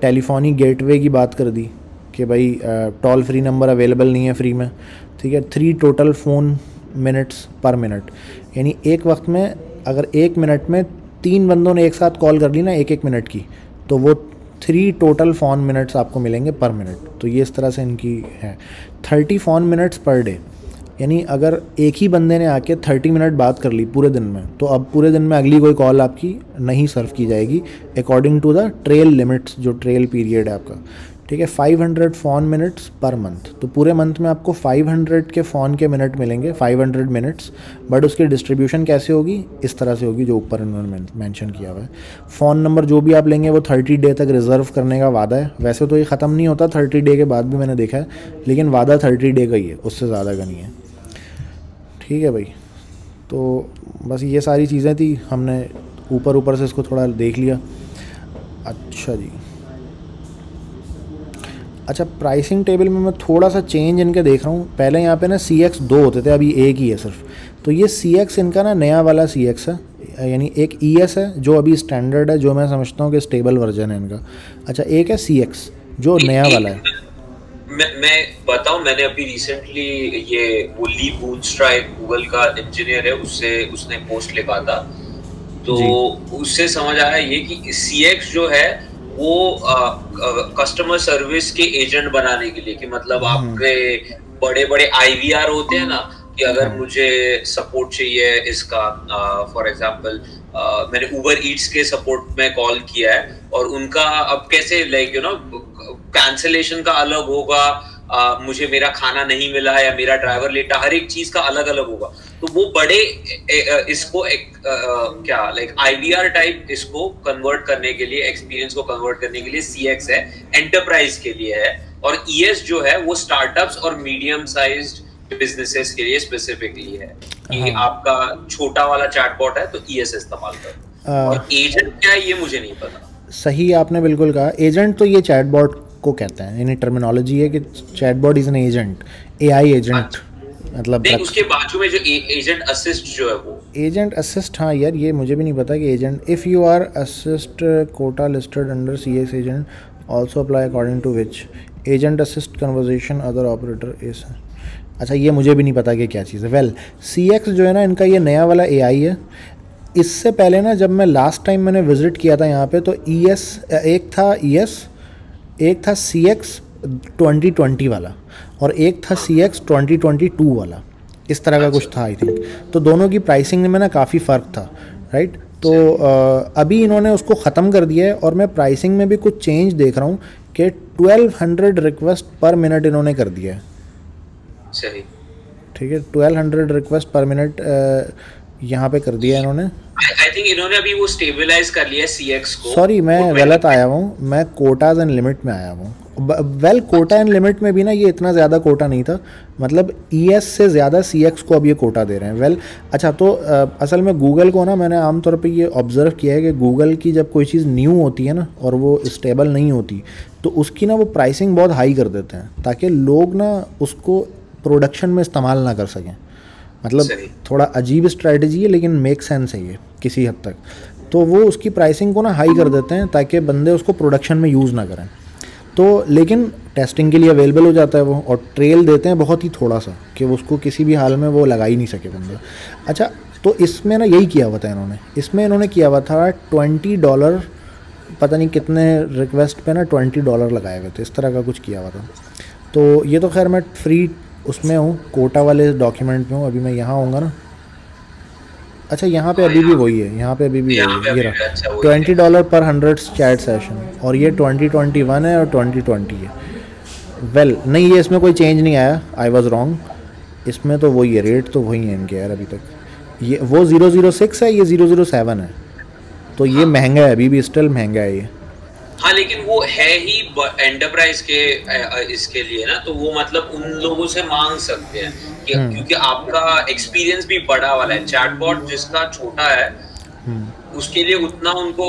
टेलीफोनी गेटवे की बात कर दी कि भाई टोल फ्री नंबर अवेलेबल नहीं है फ्री में। ठीक है three total phone minutes per minute यानी एक वक्त में, अगर एक मिनट में तीन बंदों ने एक साथ कॉल कर ली ना एक एक मिनट की तो वो थ्री टोटल फ़ोन मिनट्स आपको मिलेंगे पर मिनट तो ये इस तरह से इनकी है। Thirty phone minutes per day यानी अगर एक ही बंदे ने आके थर्टी मिनट बात कर ली पूरे दिन में तो अब पूरे दिन में अगली कोई कॉल आपकी नहीं सर्व की जाएगी according to the trial limits जो ट्रेल पीरियड है आपका। ठीक है 500 फ़ोन मिनट्स पर मंथ तो पूरे मंथ में आपको 500 के फ़ोन के मिनट मिलेंगे 500 मिनट्स बट उसकी डिस्ट्रीब्यूशन कैसे होगी? इस तरह से होगी जो ऊपर इन्होंने मेंशन किया हुआ है. फ़ोन नंबर जो भी आप लेंगे, वो 30 डे तक रिज़र्व करने का वादा है. वैसे तो ये ख़त्म नहीं होता 30 डे के बाद भी मैंने देखा है, लेकिन वादा थर्टी डे का ही है, उससे ज़्यादा का नहीं है. ठीक है भाई. तो बस ये सारी चीज़ें थी, हमने ऊपर ऊपर से इसको थोड़ा देख लिया. अच्छा जी. अच्छा प्राइसिंग टेबल में मैं थोड़ा सा चेंज इनके देख रहा हूँ। पहले यहाँ पे ना सी एक्स दो होते थे अभी एक ही है सिर्फ़। तो ये सी एक्स इनका ना नया वाला सी एक्स है यानी एक ई e एस है जो अभी स्टैंडर्ड है जो मैं समझता हूँ कि स्टेबल वर्जन है इनका। अच्छा एक है सी एक्स जो नया वाला है। मैं मैं बताऊँ मैंने अभी रिसेंटली ये वो ली गूगल का इंजीनियर है उससे उसने पोस्ट लिखा था। तो उससे समझ आया ये कि सी एक्स जो है वो कस्टमर सर्विस के एजेंट बनाने के लिए कि मतलब हम्म। आपके बड़े बड़े आईवीआर होते हैं ना कि अगर हाँ। मुझे सपोर्ट चाहिए इसका फॉर एग्जांपल मैंने उबर ईट्स के सपोर्ट में कॉल किया है और उनका अब कैसे लाइक यू नो कैंसलेशन का अलग होगा आ, मुझे मेरा खाना नहीं मिला या मेरा ड्राइवर लेटा हर एक चीज़ का अलग अलग होगा। तो वो बड़े ए, इसको एक आ, क्या लाइक आईवीआर टाइप इसको कन्वर्ट करने के लिए एक्सपीरियंस को कन्वर्ट करने के लिए सीएक्स है एंटरप्राइज के लिए है। और ई e जो है वो स्टार्टअप्स और मीडियम साइज़ बिजनेसेस के लिए स्पेसिफिकली है। कि हाँ। आपका छोटा वाला चैटबॉट है तो ई e इस्तेमाल कर और एजेंट क्या है ये मुझे नहीं पता। सही आपने बिल्कुल कहा। एजेंट तो ये चैटबॉट को कहते हैं। यानी टर्मिनोलॉजी है कि chatbot is an agent AI agent मतलब उसके बाजू में जो एजेंट असिस्ट जो है वो। एजेंट असिस्ट हाँ यार ये मुझे भी नहीं पता कि agent if you are assist quota listed under C S agent also apply according to which agent assist conversation other operator is अच्छा ये मुझे भी नहीं पता कि क्या चीज़ है। वेल सी एक्स जो है ना इनका ये नया वाला ए आई है। इससे पहले ना जब मैं लास्ट टाइम मैंने विज़िट किया था यहाँ पे तो ई e एस एक था ई e एस एक था सी एक्स ट्वेंटी ट्वेंटी वाला और एक था C X twenty twenty two वाला। इस तरह का कुछ था आई थिंक तो दोनों की प्राइसिंग में ना काफ़ी फ़र्क था राइट तो आ, अभी इन्होंने उसको ख़त्म कर दिया है और मैं प्राइसिंग में भी कुछ चेंज देख रहा हूँ कि twelve hundred request per minute इन्होंने कर दिया है। सही। ठीक है twelve hundred request per minute यहाँ पे कर दिया इन्होंने। आई थिंक इन्होंने अभी वो स्टेबलाइज कर लिया सीएक्स को। सॉरी मैं गलत आया हूँ। मैं कोटाज एंड लिमिट में आया हूँ। वेल कोटा एंड लिमिट में भी ना ये इतना ज़्यादा कोटा नहीं था। मतलब ई एस से ज़्यादा सी एक्स को अब ये कोटा दे रहे हैं। वेल अच्छा तो अ, असल में गूगल को ना मैंने आमतौर पे ये ऑब्ज़र्व किया है कि गूगल की जब कोई चीज़ न्यू होती है ना और वो स्टेबल नहीं होती तो उसकी ना वो प्राइसिंग बहुत हाई कर देते हैं ताकि लोग ना उसको प्रोडक्शन में इस्तेमाल ना कर सकें। मतलब थोड़ा अजीब स्ट्रैटेजी है लेकिन मेक सेंस है ये किसी हद तक। तो वो उसकी प्राइसिंग को ना हाई कर देते हैं ताकि बंदे उसको प्रोडक्शन में यूज़ ना करें। तो लेकिन टेस्टिंग के लिए अवेलेबल हो जाता है वो और ट्रेल देते हैं बहुत ही थोड़ा सा कि वो उसको किसी भी हाल में वो लगा ही नहीं सके बंदे। अच्छा तो इसमें ना यही किया हुआ था इन्होंने। इसमें इन्होंने किया हुआ था ट्वेंटी डॉलर पता नहीं कितने रिक्वेस्ट पे ना ट्वेंटी डॉलर लगाए हुए थे इस तरह का कुछ किया हुआ था। तो ये तो खैर मैं फ्री उसमें हूँ कोटा वाले डॉक्यूमेंट में हूँ अभी मैं यहाँ आऊँगा ना। अच्छा यहाँ पे अभी भी वही है यहाँ पे अभी भी वही है ये भी अच्छा रहा twenty dollar per hundred chat session और ये ट्वेंटी ट्वेंटी वन है और ट्वेंटी ट्वेंटी है। वेल नहीं ये इसमें कोई चेंज नहीं आया आई वॉज़ रॉन्ग इसमें तो वही है रेट तो वही है इनके यार अभी तक। ये वो ज़ीरो ज़ीरो सिक्स है ये ज़ीरो ज़ीरो सेवन है। तो ये महँगा है अभी भी स्टिल महँगा है ये। हाँ लेकिन वो है ही एंटरप्राइज के इसके लिए ना तो वो मतलब उन लोगों से मांग सकते हैं कि हम्म। क्योंकि आपका एक्सपीरियंस भी बड़ा वाला है चैटबॉट जिसका छोटा है हम्म। उसके लिए उतना उनको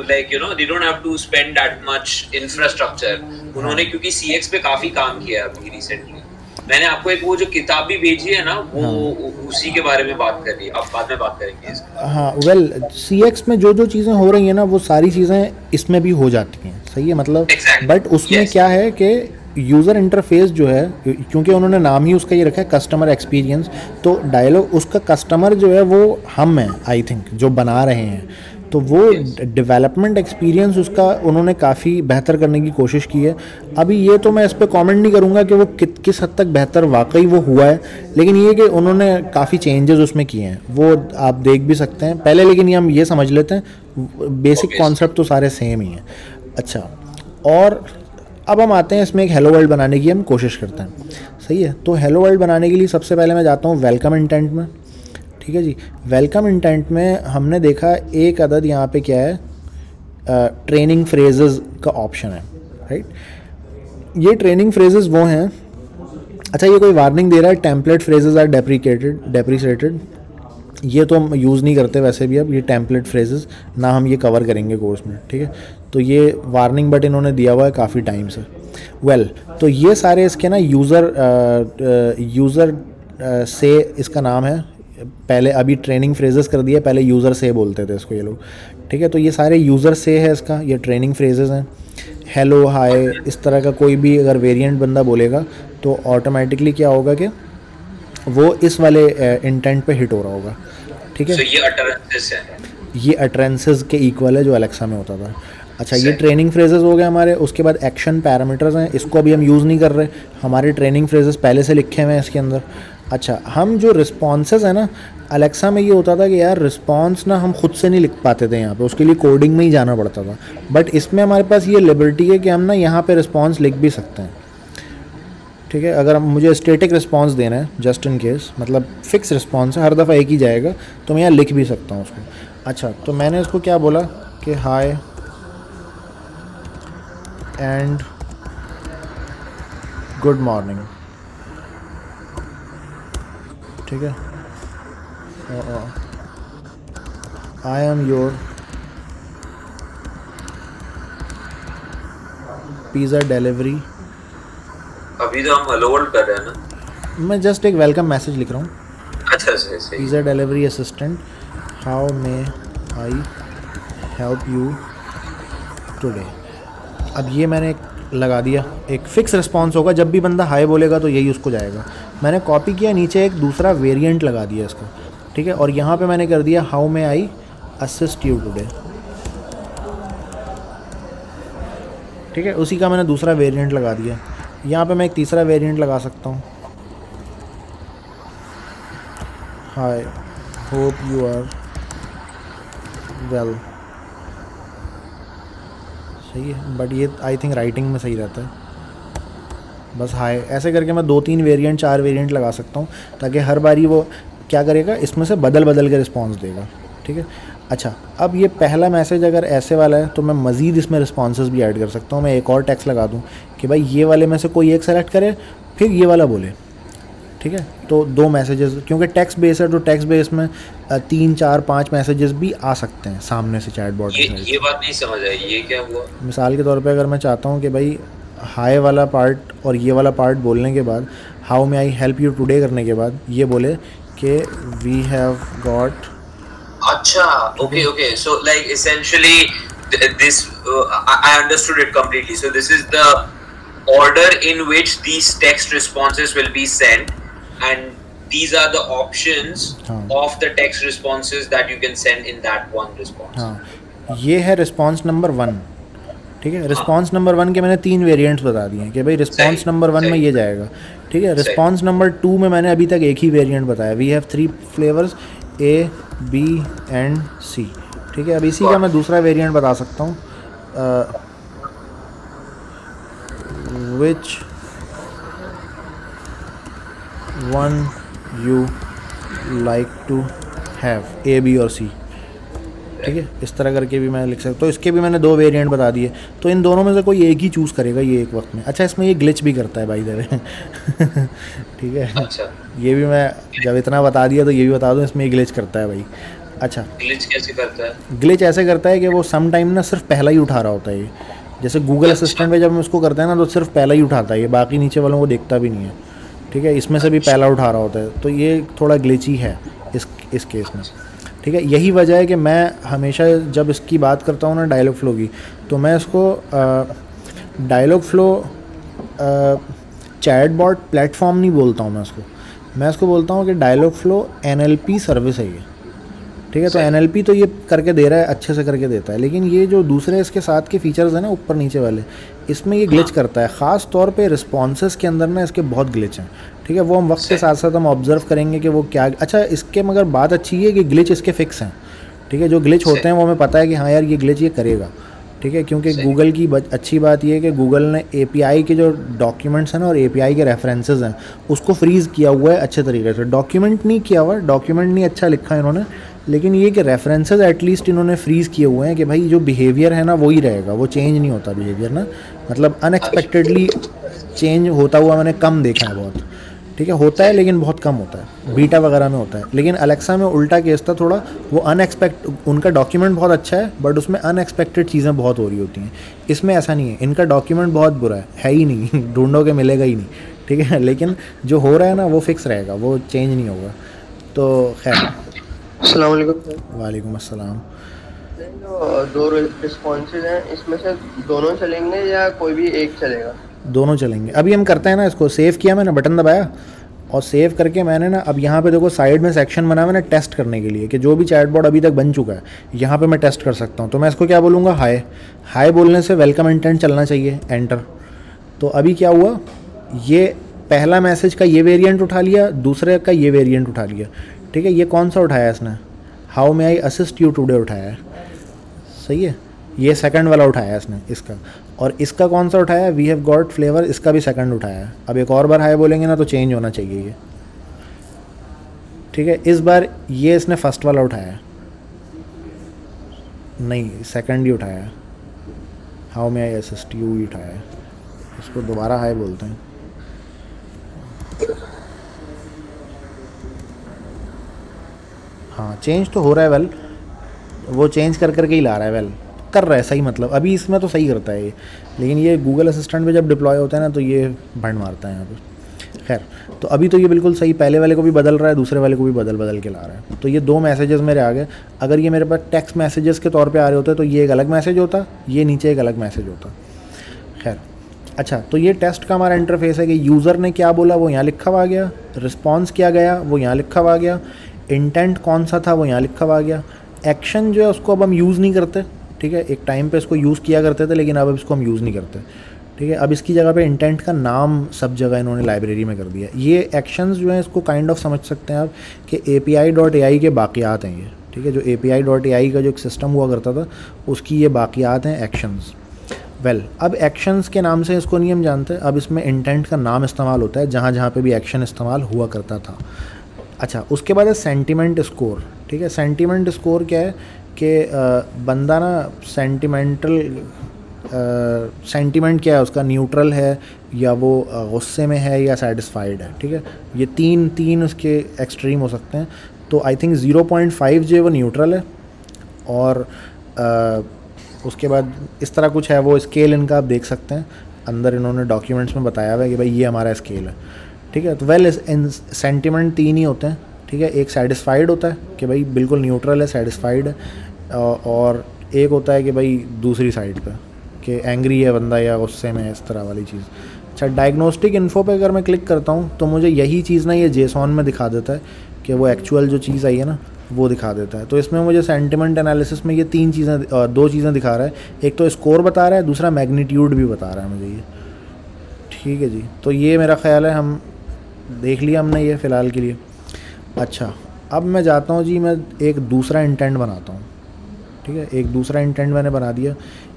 like you know they don't have to spend that much infrastructure उन्होंने क्योंकि सीएक्स पे काफ़ी काम किया है अभी रिसेंटली मैंने आपको एक वो जो किताब भी भेजी है ना वो हाँ। उसी के बारे में बात कर रही है अब बाद में बात करेंगे हाँ वेल सी एक्स में जो जो चीज़ें हो रही हैं ना वो सारी चीज़ें इसमें भी हो जाती हैं सही है मतलब Exactly. बट उसमें Yes. क्या है कि यूज़र इंटरफेस जो है क्योंकि उन्होंने नाम ही उसका ये रखा है कस्टमर एक्सपीरियंस तो डायलॉग उसका कस्टमर जो है वो हम हैं आई थिंक जो बना रहे हैं तो वो डेवलपमेंट एक्सपीरियंस उसका उन्होंने काफ़ी बेहतर करने की कोशिश की है। अभी ये तो मैं इस पर कमेंट नहीं करूँगा कि वो कि, किस हद तक बेहतर वाकई वो हुआ है लेकिन ये कि उन्होंने काफ़ी चेंजेस उसमें किए हैं। वो आप देख भी सकते हैं। पहले लेकिन ये हम ये समझ लेते हैं बेसिक. कॉन्सेप्ट तो सारे सेम ही हैं। अच्छा और अब हम आते हैं इसमें एक हेलो वर्ल्ड बनाने की हम कोशिश करते हैं। सही है? तो हेलो वर्ल्ड बनाने के लिए सबसे पहले मैं जाता हूँ वेलकम इंटेंट में। ठीक है जी। वेलकम इंटेंट में हमने देखा एक अदद यहाँ पे क्या है? ट्रेनिंग फ्रेजेस का ऑप्शन है राइट ये ट्रेनिंग फ्रेजेस वो हैं। अच्छा ये कोई वार्निंग दे रहा है template phrases are deprecated depreciated ये तो हम यूज़ नहीं करते वैसे भी अब ये टेम्पलेट फ्रेजेस ना हम ये कवर करेंगे कोर्स में ठीक है? तो ये वार्निंग बट इन्होंने दिया हुआ है काफ़ी टाइम से। वेल well, तो ये सारे इसके ना यूज़र यूज़र से इसका नाम है पहले अभी ट्रेनिंग फ्रेजेस कर दिया पहले यूज़र से बोलते थे इसको ये लोग। ठीक है तो ये सारे यूज़र से है इसका ये ट्रेनिंग फ्रेजेस हैं। हेलो हाय इस तरह का कोई भी अगर वेरिएंट बंदा बोलेगा तो ऑटोमेटिकली क्या होगा कि वो इस वाले इंटेंट पे हिट हो रहा होगा। ठीक है? तो ये अटरेंसेस है। ये अटरेंसेस के इक्वल है जो अलेक्सा में होता था। अच्छा ये ट्रेनिंग फ्रेजेस हो गए हमारे उसके बाद एक्शन पैरामीटर्स हैं इसको अभी हम यूज़ नहीं कर रहे। हमारे ट्रेनिंग फ्रेजेस पहले से लिखे हुए हैं इसके अंदर। अच्छा हम जो रिस्पॉन्सेज है ना अलेक्सा में ये होता था कि यार रिस्पॉन्स ना हम खुद से नहीं लिख पाते थे यहाँ पे, उसके लिए कोडिंग में ही जाना पड़ता था। बट इसमें हमारे पास ये लिबर्टी है कि हम ना यहाँ पे रिस्पॉन्स लिख भी सकते हैं। ठीक है, अगर मुझे स्टेटिक रिस्पॉन्स देना है जस्ट इन केस मतलब फिक्स रिस्पॉन्स है, हर दफ़ा एक ही जाएगा तो मैं यहाँ लिख भी सकता हूँ उसको। अच्छा तो मैंने उसको क्या बोला कि हाय एंड गुड मॉर्निंग ठीक है? I am your pizza delivery अभी तो हम हेलो वर्ल्ड कर रहे हैं ना। मैं जस्ट एक वेलकम मैसेज लिख रहा हूँ। अच्छा सही सही। Pizza delivery assistant how may I help you today अब ये मैंने एक लगा दिया। एक फिक्स रिस्पॉन्स होगा। जब भी बंदा हाई बोलेगा तो यही उसको जाएगा। मैंने कॉपी किया, नीचे एक दूसरा वेरिएंट लगा दिया इसका। ठीक है? और यहाँ पे मैंने कर दिया how may I assist you today ठीक है? उसी का मैंने दूसरा वेरिएंट लगा दिया। यहाँ पे मैं एक तीसरा वेरिएंट लगा सकता हूँ। Hi hope you are well सही है बट ये आई थिंक राइटिंग में सही रहता है। बस हाय, ऐसे करके मैं दो तीन वेरिएंट चार वेरिएंट लगा सकता हूँ, ताकि हर बारी वो क्या करेगा, इसमें से बदल बदल के रिस्पॉन्स देगा, ठीक है? अच्छा अब ये पहला मैसेज अगर ऐसे वाला है तो मैं मज़ीद इसमें रिस्पॉन्सेज भी ऐड कर सकता हूँ। मैं एक और टैक्स लगा दूँ कि भाई, ये वाले में से कोई एक सेलेक्ट करे, फिर ये वाला बोले। ठीक है? तो दो मैसेजेस क्योंकि टेक्स्ट बेस है तो टेक्स्ट बेस में तीन चार पाँच मैसेजेस भी आ सकते हैं सामने से चैट बॉट ये ये बात नहीं समझ आई ये क्या हुआ? मिसाल के तौर पे अगर मैं चाहता हूँ कि भाई हाई वाला पार्ट और ये वाला पार्ट बोलने के बाद how may I help you today करने के बाद ये बोले कि वी हैव गॉट अच्छा okay okay so like essentially this I understood it completely so this is the order in which these text responses will be sent. And these are the options हाँ. of the text responses that you can send in that one response. हाँ. ये है रिस्पॉन्स नंबर वन ठीक है? रिस्पॉन्स नंबर वन के मैंने तीन वेरिएंट्स बता दिए हैं कि भाई रिस्पॉन्स नंबर वन में ये जाएगा। ठीक है? रिस्पॉन्स नंबर टू में मैंने अभी तक एक ही वेरिएंट बताया। We have three flavours A B and C ठीक है? अब इसी का मैं दूसरा वेरिएंट बता सकता हूँ। Which one you like to have A B और सी ठीक है? इस तरह करके भी मैं लिख सकता हूँ। तो इसके भी मैंने दो वेरिएंट बता दिए। तो इन दोनों में से कोई एक ही चूज़ करेगा ये एक वक्त में। अच्छा इसमें ये ग्लिच भी करता है भाई देवे ठीक है? अच्छा। ये भी मैं जब इतना बता दिया तो ये भी बता दूँ इसमें ये ग्लिच करता है भाई। अच्छा। ग्लिच कैसे करता है? ग्लिच ऐसे करता है कि वो सम टाइम ना सिर्फ़ पहला ही उठा रहा होता है ये। जैसे गूगल असिस्टेंट में जब हम उसको करते हैं ना तो सिर्फ़ पहला ही उठाता है ये। बाकी नीचे वालों को देखता भी नहीं है। ठीक है? इसमें से भी पहला उठा रहा होता है। तो ये थोड़ा ग्लिची है इस इस केस में। ठीक है? यही वजह है कि मैं हमेशा जब इसकी बात करता हूँ ना डायलॉग फ्लो की तो मैं इसको Dialogflow chatbot platform नहीं बोलता हूँ मैं इसको। मैं इसको बोलता हूँ कि डायलॉग फ्लो एनएलपी सर्विस है ये। ठीक है तो एनएलपी तो ये करके दे रहा है अच्छे से करके देता है। लेकिन ये जो दूसरे इसके साथ के फीचर्स हैं ना ऊपर नीचे वाले इसमें ये ग्लिच हाँ। करता है। ख़ास तौर पे रिस्पॉन्सेस के अंदर ना इसके बहुत ग्लिच हैं। ठीक है वो हम वक्त के साथ साथ हम ऑब्ज़र्व करेंगे कि वो क्या अच्छा इसके मगर बात अच्छी है कि ग्लिच इसके फिक्स हैं। ठीक है जो ग्लिच होते हैं वो हमें पता है कि हाँ यार ये ग्लिच ये करेगा। ठीक है क्योंकि गूगल की अच्छी बात ये है कि गूगल ने एपीआई के जो डॉक्यूमेंट्स हैं ना और एपीआई के रेफरेंसेज हैं उसको फ्रीज़ किया हुआ है अच्छे तरीके से। डॉक्यूमेंट नहीं किया हुआ डॉक्यूमेंट नहीं अच्छा लिखा है इन्होंने लेकिन ये कि रेफरेंसेस एटलीस्ट इन्होंने फ्रीज़ किए हुए हैं कि भाई जो बिहेवियर है ना, वही रहेगा, वो चेंज नहीं होता बिहेवियर ना। मतलब अनएक्सपेक्टेडली चेंज होता हुआ मैंने कम देखा है बहुत। ठीक है, होता है लेकिन बहुत कम होता है। बीटा वगैरह में होता है। लेकिन अलेक्सा में उल्टा केस था थोड़ा, वो अनएक्सपेक्ट उनका डॉक्यूमेंट बहुत अच्छा है बट उसमें अनएक्सपेक्टेड चीज़ें बहुत हो रही होती हैं। इसमें ऐसा नहीं है। इनका डॉक्यूमेंट बहुत बुरा है। है ही नहीं। ढूंढो के मिलेगा ही नहीं। ठीक है, लेकिन जो हो रहा है ना, वो फिक्स रहेगा। वो चेंज नहीं होगा। तो खैर। वालेकुम अस्सलाम। दो रिस्पॉन्सेज हैं इसमें से दोनों चलेंगे या कोई भी एक चलेगा? दोनों चलेंगे। अभी हम करते हैं ना इसको सेव किया मैंने बटन दबाया। और सेव करके मैंने ना अब यहाँ पे देखो साइड में सेक्शन बना मैंने टेस्ट करने के लिए कि जो भी चैट बोर्ड अभी तक बन चुका है यहाँ पे मैं टेस्ट कर सकता हूँ। तो मैं इसको क्या बोलूँगा? हाय हाय बोलने से वेलकम इंटेंट चलना चाहिए एंटर तो अभी क्या हुआ? ये पहला मैसेज का ये वेरिएंट उठा लिया दूसरे का ये वेरिएंट उठा लिया। ठीक है, ये कौन सा उठाया इसने? How may I assist you today उठाया है। सही है। ये सेकंड वाला उठाया इसने, इसका। और इसका कौन सा उठाया वी हैव गॉट फ्लेवर इसका भी सेकंड उठाया है। अब एक और बार हाई बोलेंगे ना तो चेंज होना चाहिए ये। ठीक है, इस बार ये इसने फ़र्स्ट वाला उठाया नहीं सेकंड ही उठाया how may I assist you ही। उठाया इसको दोबारा हाई बोलते हैं। चेंज तो हो रहा है वेल वो चेंज कर करके ही ला रहा है वेल कर रहा है, सही मतलब। अभी इसमें तो सही करता है ये। लेकिन ये गूगल असिस्टेंट पे जब डिप्लॉय होता है ना तो ये भंड मारता है यहाँ पर खैर तो अभी तो ये बिल्कुल सही, पहले वाले को भी बदल रहा है, दूसरे वाले को भी बदल बदल के ला रहा है। तो ये दो मैसेजेस मेरे आ गए अगर ये मेरे पास टेक्स्ट मैसेजेस के तौर पे आ रहे होते तो ये एक अलग मैसेज होता, ये नीचे एक अलग मैसेज होता। खैर अच्छा तो ये टेस्ट का हमारा इंटरफेस है कि यूज़र ने क्या बोला, वो यहाँ लिखा हुआ गया। रिस्पॉन्स क्या गया, वो यहाँ लिखा हुआ गया। इंटेंट कौन सा था वो यहाँ लिखा हुआ गया। एक्शन जो है उसको अब हम यूज़ नहीं करते ठीक है? एक टाइम पे इसको यूज़ किया करते थे लेकिन अब इसको हम यूज़ नहीं करते। ठीक है? अब इसकी जगह पे इंटेंट का नाम सब जगह इन्होंने लाइब्रेरी में कर दिया। ये एक्शंस जो हैं इसको काइंड ऑफ़ समझ सकते हैं आप कि ए पी आई डॉट ए आई के बाकियात हैं ये। ठीक है? जो ए P I dot A I का जो एक सिस्टम हुआ करता था उसकी ये बाकियात हैं एक्शंस वेल well, अब एक्शंस के नाम से इसको नहीं हम जानते। अब इसमें इंटेंट का नाम इस्तेमाल होता है जहाँ जहाँ पे भी एक्शन इस्तेमाल हुआ करता था। अच्छा उसके बाद है सेंटिमेंट स्कोर ठीक है? सेंटिमेंट स्कोर क्या है कि बंदा ना सेंटिमेंटल सेंटिमेंट क्या है उसका न्यूट्रल है या वो गुस्से में है या सेटिस्फाइड है ठीक है? ये तीन तीन उसके एक्सट्रीम हो सकते हैं। तो I think zero point five जो है वो न्यूट्रल है और आ, उसके बाद इस तरह कुछ है वो स्केल इनका आप देख सकते हैं। अंदर इन्होंने डॉक्यूमेंट्स में बताया हुआ है कि भाई ये हमारा स्केल है। ठीक है? तो वेल सेंटिमेंट तीन ही होते हैं, ठीक है? एक सेटिस्फाइड होता है कि भाई बिल्कुल न्यूट्रल है सेटिस्फाइड है और एक होता है कि भाई दूसरी साइड पे, कि एंग्री है बंदा या गुस्से में इस तरह वाली चीज़। अच्छा डायग्नोस्टिक इन्फो पे अगर मैं क्लिक करता हूँ तो मुझे यही चीज़ ना ये जेसॉन में दिखा देता है कि वो एक्चुअल जो चीज़ आई है ना, वो दिखा देता है। तो इसमें मुझे सेंटिमेंट एनालिसिस में ये तीन चीज़ें दो चीज़ें दिखा रहा है। एक तो स्कोर बता रहा है, दूसरा मैग्नीट्यूड भी बता रहा है मुझे ये। ठीक है जी? तो ये मेरा ख्याल है, हम देख लिया हमने ये फ़िलहाल के लिए। अच्छा अब मैं जाता हूँ जी मैं एक दूसरा इंटेंट बनाता हूँ। ठीक है एक दूसरा इंटेंट मैंने बना दिया।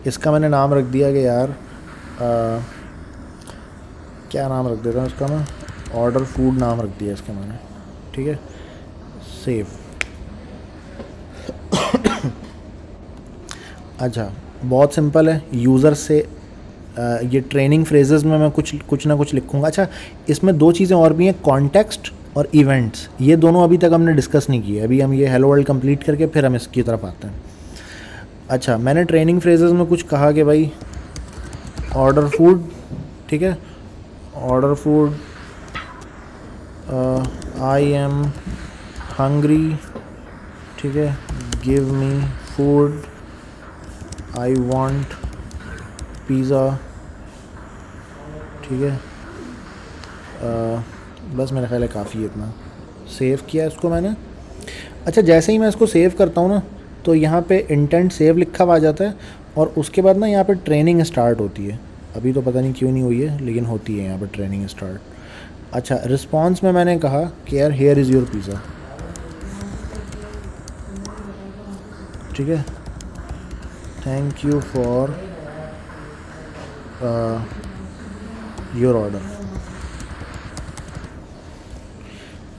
इसका मैंने नाम रख दिया कि यार आ, क्या नाम रख देता हूँ इसका मैं? ऑर्डर फ़ूड नाम रख दिया इसका मैंने। ठीक है सेव अच्छा बहुत सिंपल है। यूज़र से ये ट्रेनिंग फ्रेजेस में मैं कुछ कुछ ना कुछ लिखूँगा। अच्छा इसमें दो चीज़ें और भी हैं कॉन्टेक्स्ट और इवेंट्स ये दोनों अभी तक हमने डिस्कस नहीं किए। अभी हम ये हेलो वर्ल्ड कंप्लीट करके फिर हम इसकी तरफ़ आते हैं। अच्छा मैंने ट्रेनिंग फ्रेजेस में कुछ कहा कि भाई ऑर्डर फ़ूड ठीक है? Order food I am hungry ठीक है? Give me food I want pizza ठीक है? uh, बस मेरा ख्याल है काफ़ी है इतना। सेव किया इसको मैंने? अच्छा जैसे ही मैं इसको सेव करता हूँ ना तो यहाँ पे इंटेंट सेव लिखा हुआ आ जाता है और उसके बाद ना यहाँ पे ट्रेनिंग स्टार्ट होती है। अभी तो पता नहीं क्यों नहीं हुई है लेकिन होती है यहाँ पे ट्रेनिंग स्टार्ट अच्छा रिस्पॉन्स में मैंने कहा कि यार हेयर इज़ योर पिज़्ज़ा ठीक है? Thank you for your order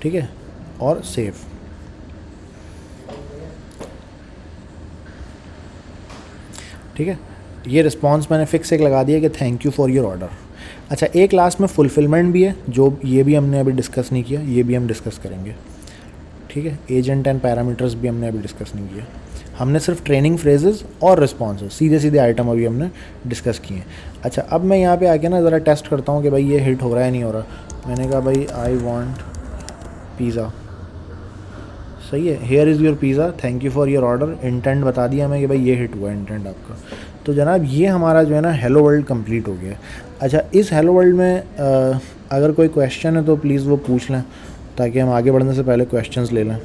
ठीक है? और सेव ठीक है? ये रिस्पॉन्स मैंने फिक्स एक लगा दिया कि thank you for your order अच्छा एक लास्ट में फुलफिलमेंट भी है, जो ये भी हमने अभी डिस्कस नहीं किया, ये भी हम डिस्कस करेंगे. ठीक है? एजेंट एंड पैरामीटर्स भी हमने अभी डिस्कस नहीं किया. हमने सिर्फ़ ट्रेनिंग फ्रेजेस और रिस्पॉन्स सीधे सीधे आइटम अभी हमने डिस्कस किए हैं। अच्छा अब मैं यहाँ पे आके ना ज़रा टेस्ट करता हूँ कि भाई ये हिट हो रहा है नहीं हो रहा। मैंने कहा भाई आई वॉन्ट पिज़्ज़ा सही है here is your pizza thank you for your order intent बता दिया हमें कि भाई ये हिट हुआ इंटेंट आपका। तो जनाब ये हमारा जो है ना हेलो वर्ल्ड कंप्लीट हो गया अच्छा इस हेलो वर्ल्ड में आ, अगर कोई क्वेश्चन है तो प्लीज़ वो पूछ लें ताकि हम आगे बढ़ने से पहले क्वेश्चंस ले लें।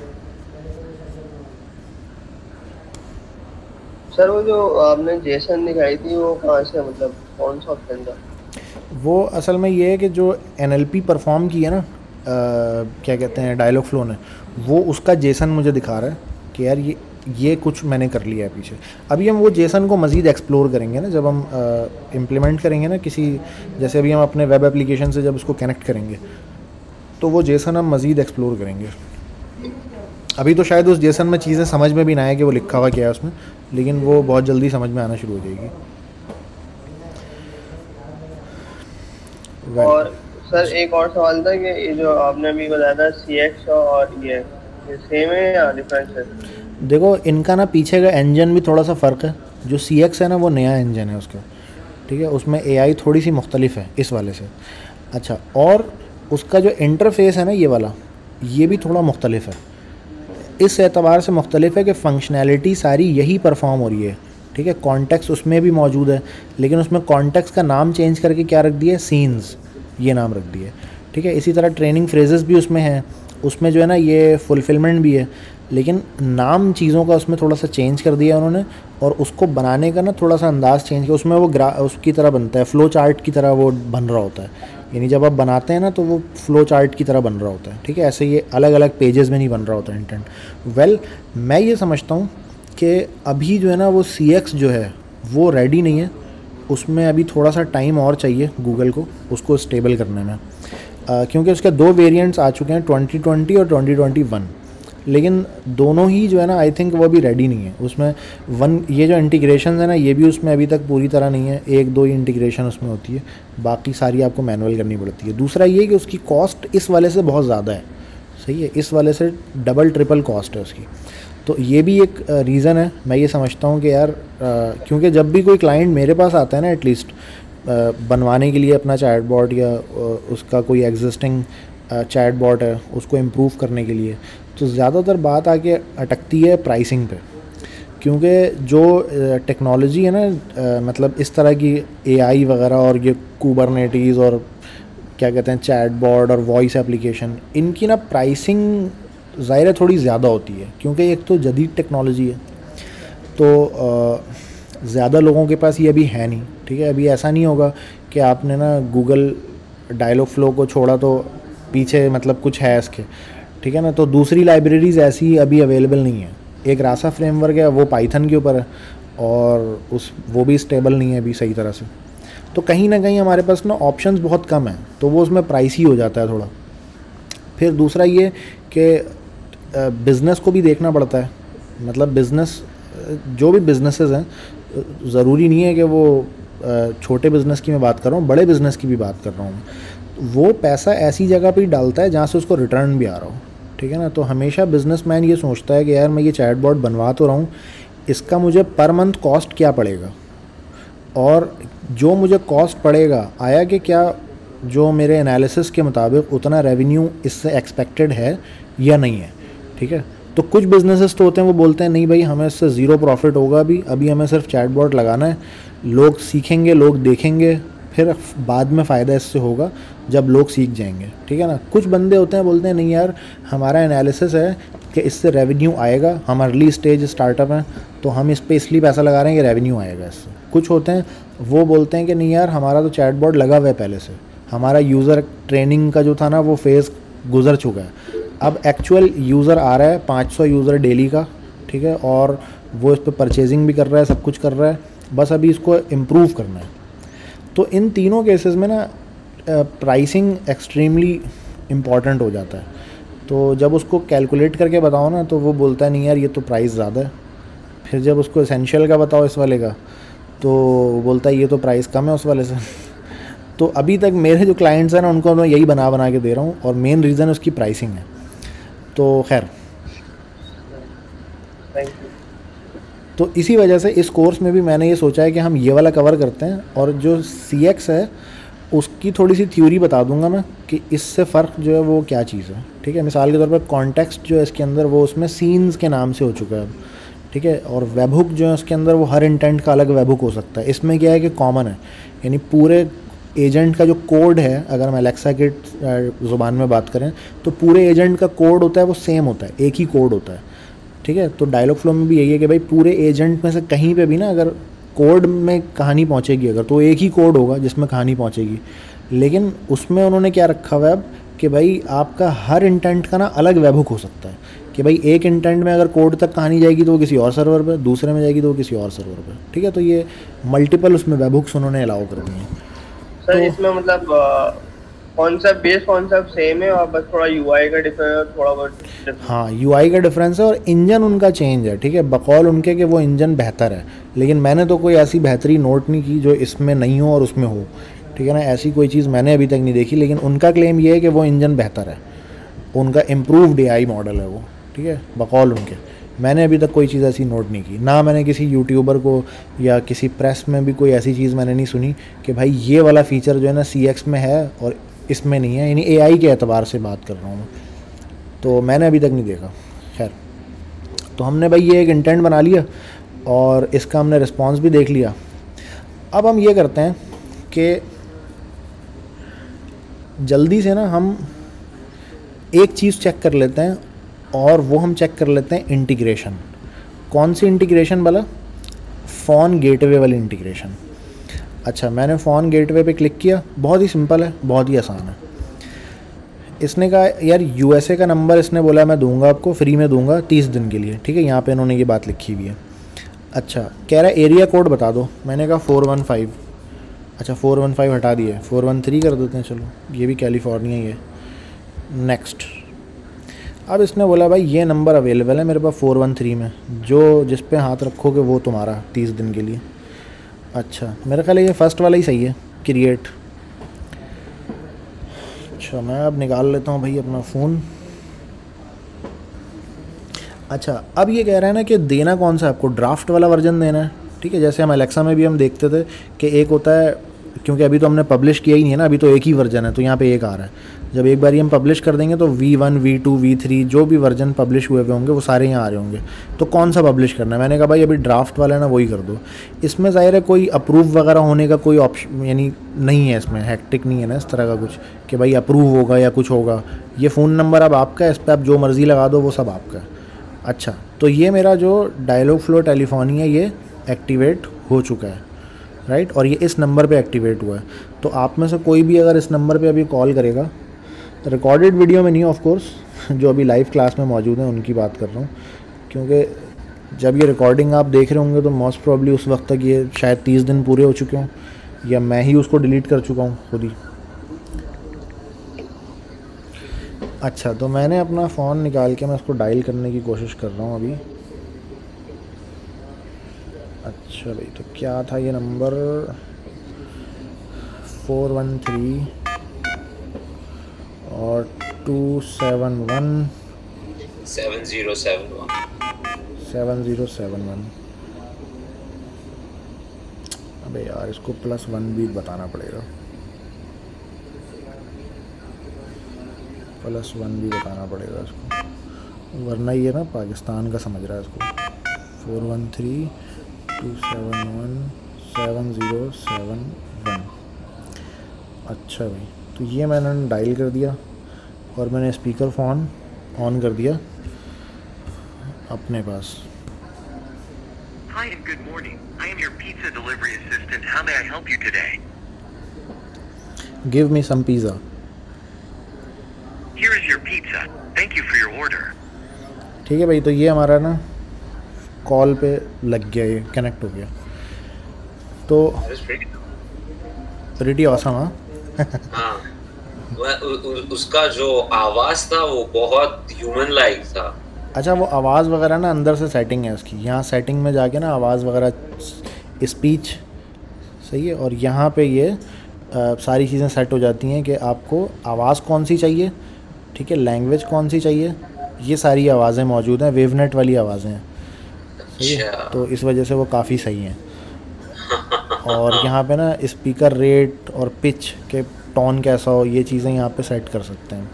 सर वो जो आपने जेसन दिखाई थी वो कहाँ से मतलब कौन सा ऑप्शन था? वो असल में ये है कि जो एनएलपी परफॉर्म की है ना आ, क्या कहते हैं डायलॉग फ्लो ने वो उसका जेसन मुझे दिखा रहा है कि यार ये ये कुछ मैंने कर लिया है पीछे। अभी हम वो जेसन को मज़ीद एक्सप्लोर करेंगे ना जब हम इम्प्लीमेंट करेंगे ना किसी जैसे अभी हम अपने वेब एप्लीकेशन से जब उसको कनेक्ट करेंगे तो वो जेसन हम मज़ीद एक्सप्लोर करेंगे। अभी तो शायद उस जेसन में चीज़ें समझ में भी ना आए कि वो लिखा हुआ क्या है उसमें लेकिन वो बहुत जल्दी समझ में आना शुरू हो जाएगी। और सर एक और सवाल था कि ये जो आपने अभी बताया था सी एक्स और ये सेम है या डिफरेंस है? देखो इनका ना पीछे का इंजन भी थोड़ा सा फ़र्क है। जो सी एक्स है ना वो नया इंजन है उसका। ठीक है उसमें ए आई थोड़ी सी मुख्तलिफ़ है इस वाले से। अच्छा और उसका जो इंटरफेस है ना ये वाला ये भी थोड़ा मुख्तलिफ़ है। इस एतबार से मुख्तलिफ़ है कि फंक्शनैलिटी सारी यही परफॉर्म हो रही है। ठीक है कॉन्टेक्स उसमें भी मौजूद है, लेकिन उसमें कॉन्टेक्स का नाम चेंज करके क्या रख दिया सीन्स ये नाम रख दिए ठीक है, इसी तरह ट्रेनिंग फ्रेजेस भी उसमें हैं। उसमें जो है ना, ये फुलफिलमेंट भी है, लेकिन नाम चीज़ों का उसमें थोड़ा सा चेंज कर दिया उन्होंने, और उसको बनाने का ना थोड़ा सा अंदाज़ चेंज किया। उसमें वो ग्रा उसकी तरह बनता है फ़्लो चार्ट की तरह वो बन रहा होता है। यानी जब आप बनाते हैं ना तो वो फ़्लो चार्ट की तरह बन रहा होता है ठीक है? ऐसे ये अलग अलग पेजेस में नहीं बन रहा होता इंटेंट वेल well, मैं ये समझता हूँ कि अभी जो है ना वो सीएक्स जो है वो रेडी नहीं है। उसमें अभी थोड़ा सा टाइम और चाहिए गूगल को उसको स्टेबल करने में। क्योंकि उसके दो वेरियंट्स आ चुके हैं 2020 और 2021 लेकिन दोनों ही जो है ना आई थिंक वो अभी रेडी नहीं है। उसमें वन ये जो इंटीग्रेशन है ना, ये भी उसमें अभी तक पूरी तरह नहीं है। एक, दो ही इंटीग्रेशन उसमें होती है। बाकी सारी आपको मैनुअल करनी पड़ती है। दूसरा ये कि उसकी कॉस्ट इस वाले से बहुत ज़्यादा है। सही है? इस वाले से डबल ट्रिपल कॉस्ट है उसकी। तो ये भी एक रीज़न है। मैं ये समझता हूँ कि यार क्योंकि जब भी कोई क्लाइंट मेरे पास आता है ना एटलीस्ट बनवाने के लिए अपना चैट बॉट या उसका कोई एग्जिस्टिंग चैट बॉट है, उसको इम्प्रूव करने के लिए तो ज़्यादातर बात आके अटकती है प्राइसिंग पे। क्योंकि जो टेक्नोलॉजी है ना मतलब इस तरह की एआई वगैरह और ये कूबरनेटीज़ और क्या कहते हैं चैट बॉर्ड और वॉइस एप्लीकेशन इनकी ना प्राइसिंग ज़ाहिर है थोड़ी ज़्यादा होती है। क्योंकि एक तो जदीद टेक्नोलॉजी है। तो ज़्यादा लोगों के पास ये अभी है नहीं, ठीक है? अभी ऐसा नहीं होगा कि आपने ना गूगल डायलॉग फ्लो को छोड़ा तो पीछे मतलब कुछ है इसके। ठीक है ना? तो दूसरी लाइब्रेरीज़ ऐसी अभी अवेलेबल नहीं है। एक रासा फ्रेमवर्क है, वो पाइथन के ऊपर है और उस, वो भी स्टेबल नहीं है अभी सही तरह से। तो कहीं ना कहीं हमारे पास ना ऑप्शंस बहुत कम हैं तो वो उसमें प्राइस ही हो जाता है थोड़ा। फिर दूसरा ये कि बिज़नेस को भी देखना पड़ता है। मतलब बिज़नेस जो भी बिज़नेसेस हैं ज़रूरी नहीं है कि वो छोटे बिज़नेस की मैं बात कर रहा हूँ, बड़े बिज़नेस की भी बात कर रहा हूँ वो पैसा ऐसी जगह पर डालता है जहाँ से उसको रिटर्न भी आ रहा हो। ठीक है ना? तो हमेशा बिजनेसमैन ये सोचता है कि यार मैं ये चैट बॉट बनवा तो रहा हूँ, इसका मुझे पर मंथ कॉस्ट क्या पड़ेगा? और जो मुझे कॉस्ट पड़ेगा, आया कि क्या जो मेरे एनालिसिस के मुताबिक उतना रेवेन्यू इससे एक्सपेक्टेड है या नहीं है? ठीक है? तो कुछ बिजनेसेस तो होते हैं, वो बोलते हैं, नहीं भाई, हमें इससे ज़ीरो प्रॉफिट होगा अभी अभी हमें सिर्फ़ चैट बॉट लगाना है। लोग सीखेंगे, लोग देखेंगे, फिर बाद में फ़ायदा इससे होगा। जब लोग सीख जाएँगे। ठीक है ना? कुछ बंदे होते हैं, बोलते हैं, नहीं यार, हमारा एनालिसिस है कि इससे रेवेन्यू आएगा। हम अर्ली स्टेज स्टार्टअप हैं तो हम इस पर इसलिए पैसा लगा रहे हैं कि रेवेन्यू आएगा इससे। कुछ होते हैं, वो बोलते हैं कि, नहीं यार, हमारा तो चैट बोर्ड लगा हुआ है पहले से। हमारा यूज़र ट्रेनिंग का जो था ना, वो फ़ेज़ गुजर चुका है। अब एक्चुअल यूज़र आ रहा है 500 यूज़र डेली का, ठीक है? और वो इस पर परचेजिंग भी कर रहा है, सब कुछ कर रहा है। बस अभी इसको इम्प्रूव करना है। तो इन तीनों केसेस में ना प्राइसिंग एक्सट्रीमली इंपॉर्टेंट हो जाता है। तो जब उसको कैलकुलेट करके बताओ ना तो वो बोलता है नहीं यार ये तो प्राइस ज़्यादा है। फिर जब उसको एसेंशियल का बताओ इस वाले का तो बोलता है ये तो प्राइस कम है उस वाले से। तो अभी तक मेरे जो क्लाइंट्स हैं ना उनको मैं यही बना बना के दे रहा हूँ और मेन रीज़न उसकी प्राइसिंग है। तो खैर। तो इसी वजह से इस कोर्स में भी मैंने ये सोचा है कि हम ये वाला कवर करते हैं और जो सी एक्स है उसकी थोड़ी सी थ्योरी बता दूँगा मैं कि इससे फ़र्क जो है वो क्या चीज़ है। ठीक है? मिसाल के तौर पर कॉन्टेक्स्ट जो है इसके अंदर वो उसमें सीन्स के नाम से हो चुका है ठीक है? और वेबहुक जो है उसके अंदर वो हर इंटेंट का अलग वेबहुक हो सकता है। इसमें क्या है कि कॉमन है। यानी पूरे एजेंट का जो कोड है, अगर हम एलेक्सा के ज़ुबान में बात करें तो पूरे एजेंट का कोड होता है, वो सेम होता है। एक ही कोड होता है। ठीक है? तो डायलॉग फ्लो में भी यही है कि भाई पूरे एजेंट में से कहीं पे भी ना अगर कोड में कहानी पहुंचेगी अगर तो एक ही कोड होगा जिसमें कहानी पहुंचेगी। लेकिन उसमें उन्होंने क्या रखा हुआ है अब कि भाई आपका हर इंटेंट का ना अलग वेबहुक हो सकता है। कि भाई एक इंटेंट में अगर कोड तक कहानी जाएगी तो वो किसी और सर्वर पर दूसरे में जाएगी तो वो किसी और सर्वर पर ठीक है तो ये मल्टीपल उसमें वेबहुक्स उन्होंने अलाउ कर दिए। सर तो, इसमें मतलब कॉन्सेप्ट बेस कॉन्सेप्ट सेम है और बस थोड़ा यूआई का डिफरेंस थोड़ा बहुत हाँ यूआई का डिफरेंस है और इंजन उनका चेंज है, ठीक है? बकौल उनके कि वो इंजन बेहतर है। लेकिन मैंने तो कोई ऐसी बेहतरी नोट नहीं की जो इसमें नहीं हो और उसमें हो, ठीक है ना? ऐसी कोई चीज़ मैंने अभी तक नहीं देखी, लेकिन उनका क्लेम ये है कि वो इंजन बेहतर है। उनका इम्प्रूवड ए मॉडल है वो, ठीक है? बकौल उनके। मैंने अभी तक कोई चीज़ ऐसी नोट नहीं की। ना मैंने किसी यूट्यूबर को या किसी प्रेस में भी कोई ऐसी चीज़ मैंने नहीं सुनी कि भाई ये वाला फ़ीचर जो है ना सीएक्स में है और इसमें नहीं है, यानी एआई के अतबार से बात कर रहा हूँ तो मैंने अभी तक नहीं देखा, खैर। तो हमने भाई ये एक इंटेंट बना लिया और इसका हमने रिस्पॉन्स भी देख लिया। अब हम ये करते हैं कि जल्दी से ना हम एक चीज़ चेक कर लेते हैं और वो हम चेक कर लेते हैं इंटीग्रेशन कौन सी इंटीग्रेशन वाला? फ़ोन गेटवे वाली इंटीग्रेशन अच्छा मैंने फ़ोन गेटवे पे क्लिक किया। बहुत ही सिंपल है, बहुत ही आसान है। इसने कहा, यार यूएसए का नंबर इसने बोला मैं दूँगा आपको, फ्री में दूँगा, तीस दिन के लिए, ठीक है? यहाँ पे इन्होंने ये बात लिखी हुई है। अच्छा कह रहा है, एरिया कोड बता दो। मैंने कहा, फ़ोर वन फाइव। अच्छा फोर वन फाइव हटा दिए। फोर वन थ्री कर देते हैं, चलो, ये भी कैलिफ़ोर्निया ही है। नेक्स्ट। अब इसने बोला, भाई, ये नंबर अवेलेबल है मेरे पास फोर वन थ्री में। जो जिस पे हाथ रखोगे, वो तुम्हारा, तीस दिन के लिए। अच्छा। मेरा ख्याल ये फ़र्स्ट वाला ही सही है क्रिएट अच्छा मैं अब निकाल लेता हूँ भाई अपना फ़ोन अच्छा अब ये कह रहे हैं ना कि देना कौन सा आपको ड्राफ्ट वाला वर्जन देना है, ठीक है? जैसे हम अलेक्सा में भी हम देखते थे कि एक होता है, क्योंकि अभी तो हमने पब्लिश किया ही नहीं है ना, अभी तो एक ही वर्जन है तो यहाँ पे एक आ रहा है। जब एक बार ये हम पब्लिश कर देंगे तो V one V two V three जो भी वर्जन पब्लिश हुए हुए होंगे, वो सारे यहाँ आ रहे होंगे। तो कौन सा पब्लिश करना है? मैंने कहा, भाई, अभी ड्राफ्ट वाला है ना, वही कर दो। इसमें ज़ाहिर है कोई अप्रूव वगैरह होने का कोई ऑप्शन यानी नहीं है इसमें हैक्टिक नहीं है ना इस तरह का कुछ, कि भाई अप्रूव होगा या कुछ होगा। ये फ़ोन नंबर अब आपका है, इस पर आप जो मर्ज़ी लगा दो, वो सब आपका है। अच्छा तो ये मेरा जो डायलॉग फ्लो टेलीफोनी है, ये एक्टिवेट हो चुका है राइट और ये इस नंबर पे एक्टिवेट हुआ है। तो आप में से कोई भी अगर इस नंबर पे अभी कॉल करेगा रिकॉर्डेड वीडियो में नहीं ऑफ़ कोर्स जो अभी लाइव क्लास में मौजूद हैं, उनकी बात कर रहा हूँ। क्योंकि जब ये रिकॉर्डिंग आप देख रहे होंगे तो मोस्ट प्रॉब्ली उस वक्त तक ये शायद तीस दिन पूरे हो चुके हों, या मैं ही उसको डिलीट कर चुका हूँ खुद ही। अच्छा तो मैंने अपना फ़ोन निकाल के मैं उसको डायल करने की कोशिश कर रहा हूँ अभी। अच्छा भाई तो क्या था ये नंबर फोर वन थ्री और two seven one seven zero seven one seven zero seven one अबे यार इसको प्लस वन भी बताना पड़ेगा। प्लस वन भी बताना पड़ेगा इसको। वरना ये ना पाकिस्तान का समझ रहा है इसको। Four one three two seven one seven zero seven one अच्छा भाई तो ये मैंने डायल कर दिया। और मैंने स्पीकर फ़ोन ऑन कर दिया अपने पास। Give me some pizza Here ठीक है भाई तो ये हमारा ना कॉल पे लग गया ये कनेक्ट हो गया। तो रेडी ऑसम हाँ। उसका जो आवाज़ था वो बहुत ह्यूमन लाइक था। अच्छा वो आवाज़ वगैरह ना अंदर से सेटिंग है उसकी। यहाँ सेटिंग में जाके ना आवाज़ वगैरह स्पीच सही है? और यहाँ पे ये अ, सारी चीज़ें सेट हो जाती हैं कि आपको आवाज़ कौन सी चाहिए? ठीक है लैंग्वेज कौन सी चाहिए? ये सारी आवाज़ें मौजूद हैं वेवनेट वाली आवाज़ें हैं। सही है? अच्छा। तो इस वजह से वो काफ़ी सही हैं। और यहाँ पे ना स्पीकर रेट और पिच के टोन कैसा हो ये चीज़ें यहाँ पे सेट कर सकते हैं।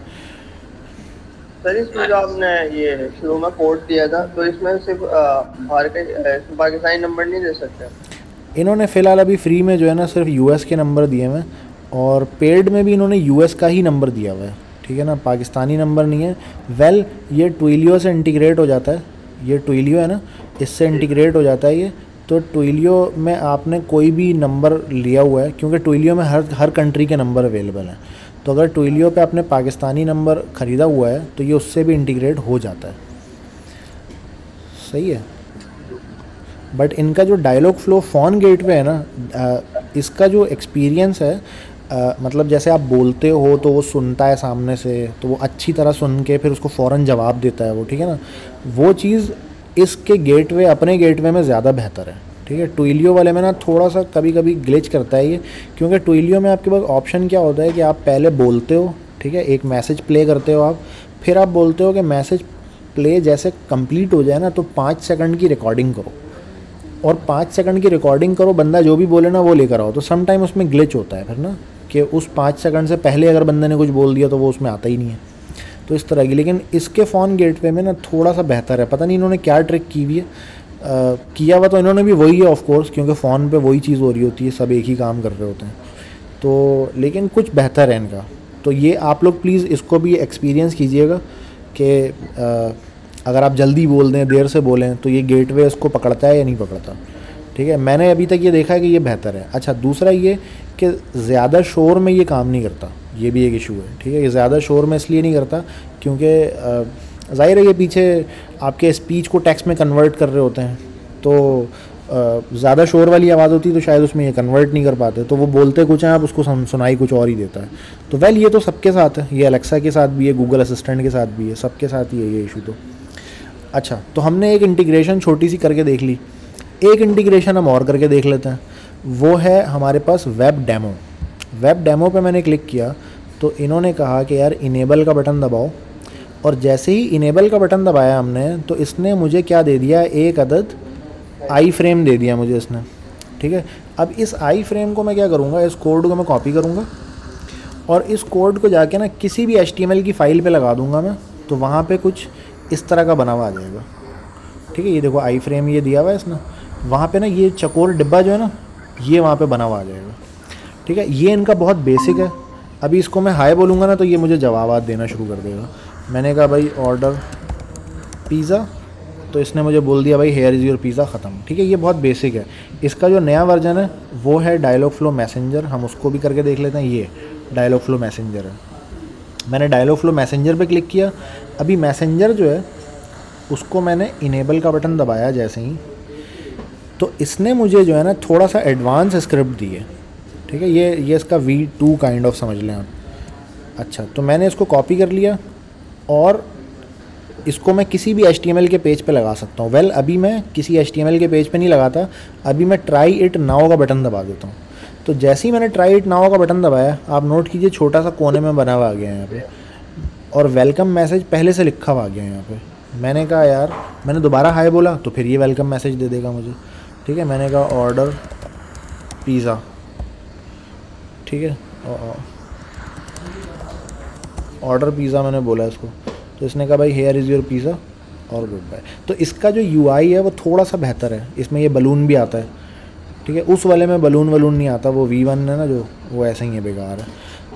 सर इसमें जो आपने ये शुरू में कोड दिया था तो इसमें सिर्फ़ पाकिस्तानी नंबर नहीं दे सकते? इन्होंने फ़िलहाल अभी फ्री में जो है ना सिर्फ़ यूएस के नंबर दिए हुए और पेड में भी इन्होंने यूएस का ही नंबर दिया हुआ है ठीक है ना? पाकिस्तानी नंबर नहीं है। वेल ये ट्विलियो से इंटीग्रेट हो जाता है ये ट्विलियो है ना? इससे इंटीग्रेट हो जाता है ये। तो ट्विलियो में आपने कोई भी नंबर लिया हुआ है क्योंकि ट्विलियो में हर हर कंट्री के नंबर अवेलेबल हैं। तो अगर ट्विलियो पे आपने पाकिस्तानी नंबर ख़रीदा हुआ है तो ये उससे भी इंटीग्रेट हो जाता है। सही है? बट इनका जो डायलॉग फ्लो फ़ोन गेट पे है ना इसका जो एक्सपीरियंस है अ, मतलब जैसे आप बोलते हो तो वो सुनता है सामने से तो वो अच्छी तरह सुन के फिर उसको फ़ौर जवाब देता है वो ठीक है ना? वो चीज़ इसके गेटवे अपने गेटवे में ज़्यादा बेहतर है, ठीक है? ट्विलियो वाले में ना थोड़ा सा कभी कभी ग्लिच करता है ये, क्योंकि ट्विलियो में आपके पास ऑप्शन क्या होता है कि आप पहले बोलते हो, ठीक है? एक मैसेज प्ले करते हो आप, फिर आप बोलते हो कि मैसेज प्ले जैसे कंप्लीट हो जाए ना तो पाँच सेकंड की रिकॉर्डिंग करो। और पाँच सेकंड की रिकॉर्डिंग करो, बंदा जो भी बोले ना वो लेकर आओ। तो सम टाइम उसमें ग्लिच होता है फिर ना, कि उस पाँच सेकंड से पहले अगर बंदे ने कुछ बोल दिया तो वो उसमें आता ही नहीं है। तो इस तरह की। लेकिन इसके फ़ोन गेटवे में ना थोड़ा सा बेहतर है। पता नहीं इन्होंने क्या ट्रिक की हुई है। अ, किया हुआ तो इन्होंने भी वही है ऑफ़ कोर्स क्योंकि फ़ोन पे वही चीज़ हो रही होती है सब एक ही काम कर रहे होते हैं। तो लेकिन कुछ बेहतर है इनका। तो ये आप लोग प्लीज़ इसको भी एक्सपीरियंस कीजिएगा कि अगर आप जल्दी बोल दें देर से बोलें तो ये गेटवे इसको पकड़ता है या नहीं पकड़ता। ठीक है? मैंने अभी तक ये देखा है कि ये बेहतर है। अच्छा दूसरा ये कि ज़्यादा शोर में ये काम नहीं करता। ये भी एक इशू है, ठीक है? ये ज़्यादा शोर में इसलिए नहीं करता क्योंकि ज़ाहिर है ये पीछे आपके स्पीच को टेक्स्ट में कन्वर्ट कर रहे होते हैं तो ज़्यादा शोर वाली आवाज़ होती तो शायद उसमें ये कन्वर्ट नहीं कर पाते तो वो बोलते कुछ हैं, आप उसको सुनाई कुछ और ही देता है। तो वेल ये तो सबके साथ है, ये अलेक्सा के साथ भी है गूगल असिस्टेंट के साथ भी है, सबके साथ ही है ये इशू तो। अच्छा तो हमने एक इंटीग्रेशन छोटी सी करके देख ली, एक इंटीग्रेशन हम और करके देख लेते हैं, वो है हमारे पास वेब डेमो वेब डेमो पे मैंने क्लिक किया तो इन्होंने कहा कि यार इनेबल का बटन दबाओ। और जैसे ही इनेबल का बटन दबाया हमने तो इसने मुझे क्या दे दिया? एक अदद आई फ्रेम दे दिया मुझे इसने। ठीक है? अब इस आई फ्रेम को मैं क्या करूँगा? इस कोड को मैं कॉपी करूँगा। और इस कोड को जाके ना किसी भी एचटीएमएल की फ़ाइल पे लगा दूँगा मैं तो वहाँ पे कुछ इस तरह का बना हुआ आ जाएगा। ठीक है? ये देखो आई फ्रेम ये दिया हुआ है इसने। वहाँ पे ना ये चकोर डिब्बा जो है ना, ये वहाँ पे बना हुआ आ जाएगा। ठीक है? ये इनका बहुत बेसिक है। अभी इसको मैं हाई बोलूँगा ना तो ये मुझे जवाब देना शुरू कर देगा। मैंने कहा, भाई ऑर्डर पिज़्ज़ा तो इसने मुझे बोल दिया, भाई हेयर इज़ योर पिज़्ज़ा ख़त्म। ठीक है, ये बहुत बेसिक है। इसका जो नया वर्जन है, वो है डायलॉग फ्लो मैसेंजर हम उसको भी करके देख लेते हैं, ये डायलॉग फ्लो मैसेंजर है। मैंने डायलॉग फ्लो मैसेंजर पे क्लिक किया। अभी मैसेंजर जो है, उसको मैंने इनेबल का बटन दबाया जैसे ही। तो इसने मुझे जो है ना, थोड़ा सा एडवांस स्क्रिप्ट दी है। ठीक है ये ये इसका वी टू काइंड ऑफ़ समझ लें आप। अच्छा तो मैंने इसको कॉपी कर लिया और इसको मैं किसी भी HTML के पेज पे लगा सकता हूँ। वेल well, अभी मैं किसी HTML के पेज पे नहीं लगाता अभी मैं ट्राई इट नाव का बटन दबा देता हूँ। तो जैसे ही मैंने ट्राई इट नाव का बटन दबाया आप नोट कीजिए छोटा सा कोने में बना हुआ आ गया है यहाँ पे। और वेलकम मैसेज पहले से लिखा हुआ आ गया है यहाँ पे। मैंने कहा यार मैंने दोबारा हाई बोला तो फिर ये वेलकम मैसेज दे देगा मुझे। ठीक है मैंने कहा ऑर्डर पिज़्ज़ा ठीक है? ऑर्डर पिज़्ज़ा मैंने बोला इसको। तो इसने कहा, भाई हेयर इज़ योर पिज़्ज़ा और गुड बाय तो इसका जो यूआई है, वो थोड़ा सा बेहतर है। इसमें ये बलून भी आता है। ठीक है? उस वाले में बलून वलून नहीं आता। वो वी वन है ना जो, वो ऐसा ही है, बेकार है।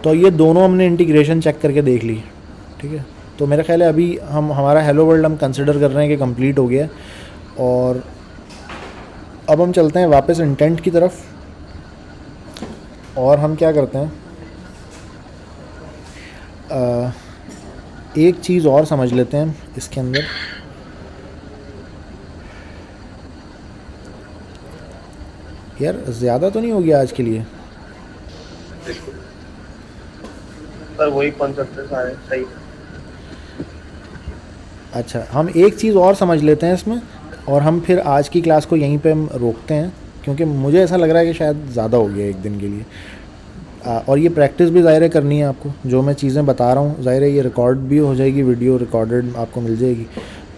तो ये दोनों हमने इंटीग्रेशन चेक करके देख ली। ठीक है? तो मेरा ख्याल है, अभी हम, हमारा हेलो वर्ल्ड हम कंसिडर कर रहे हैं कि कंप्लीट हो गया और अब हम चलते हैं वापस इंटेंट की तरफ़। और हम क्या करते हैं? आ, एक चीज़ और समझ लेते हैं इसके अंदर। यार ज़्यादा तो नहीं हो गया आज के लिए? पर वही कॉन्सेप्ट है सारे सही। अच्छा हम एक चीज़ और समझ लेते हैं इसमें और हम फिर आज की क्लास को यहीं पे हम रोकते हैं। क्योंकि मुझे ऐसा लग रहा है कि शायद ज़्यादा हो गया एक दिन के लिए। आ, और ये प्रैक्टिस भी ज़ाहिर करनी है आपको। जो मैं चीज़ें बता रहा हूँ ज़ाहिर ये रिकॉर्ड भी हो जाएगी वीडियो रिकॉर्डेड आपको मिल जाएगी।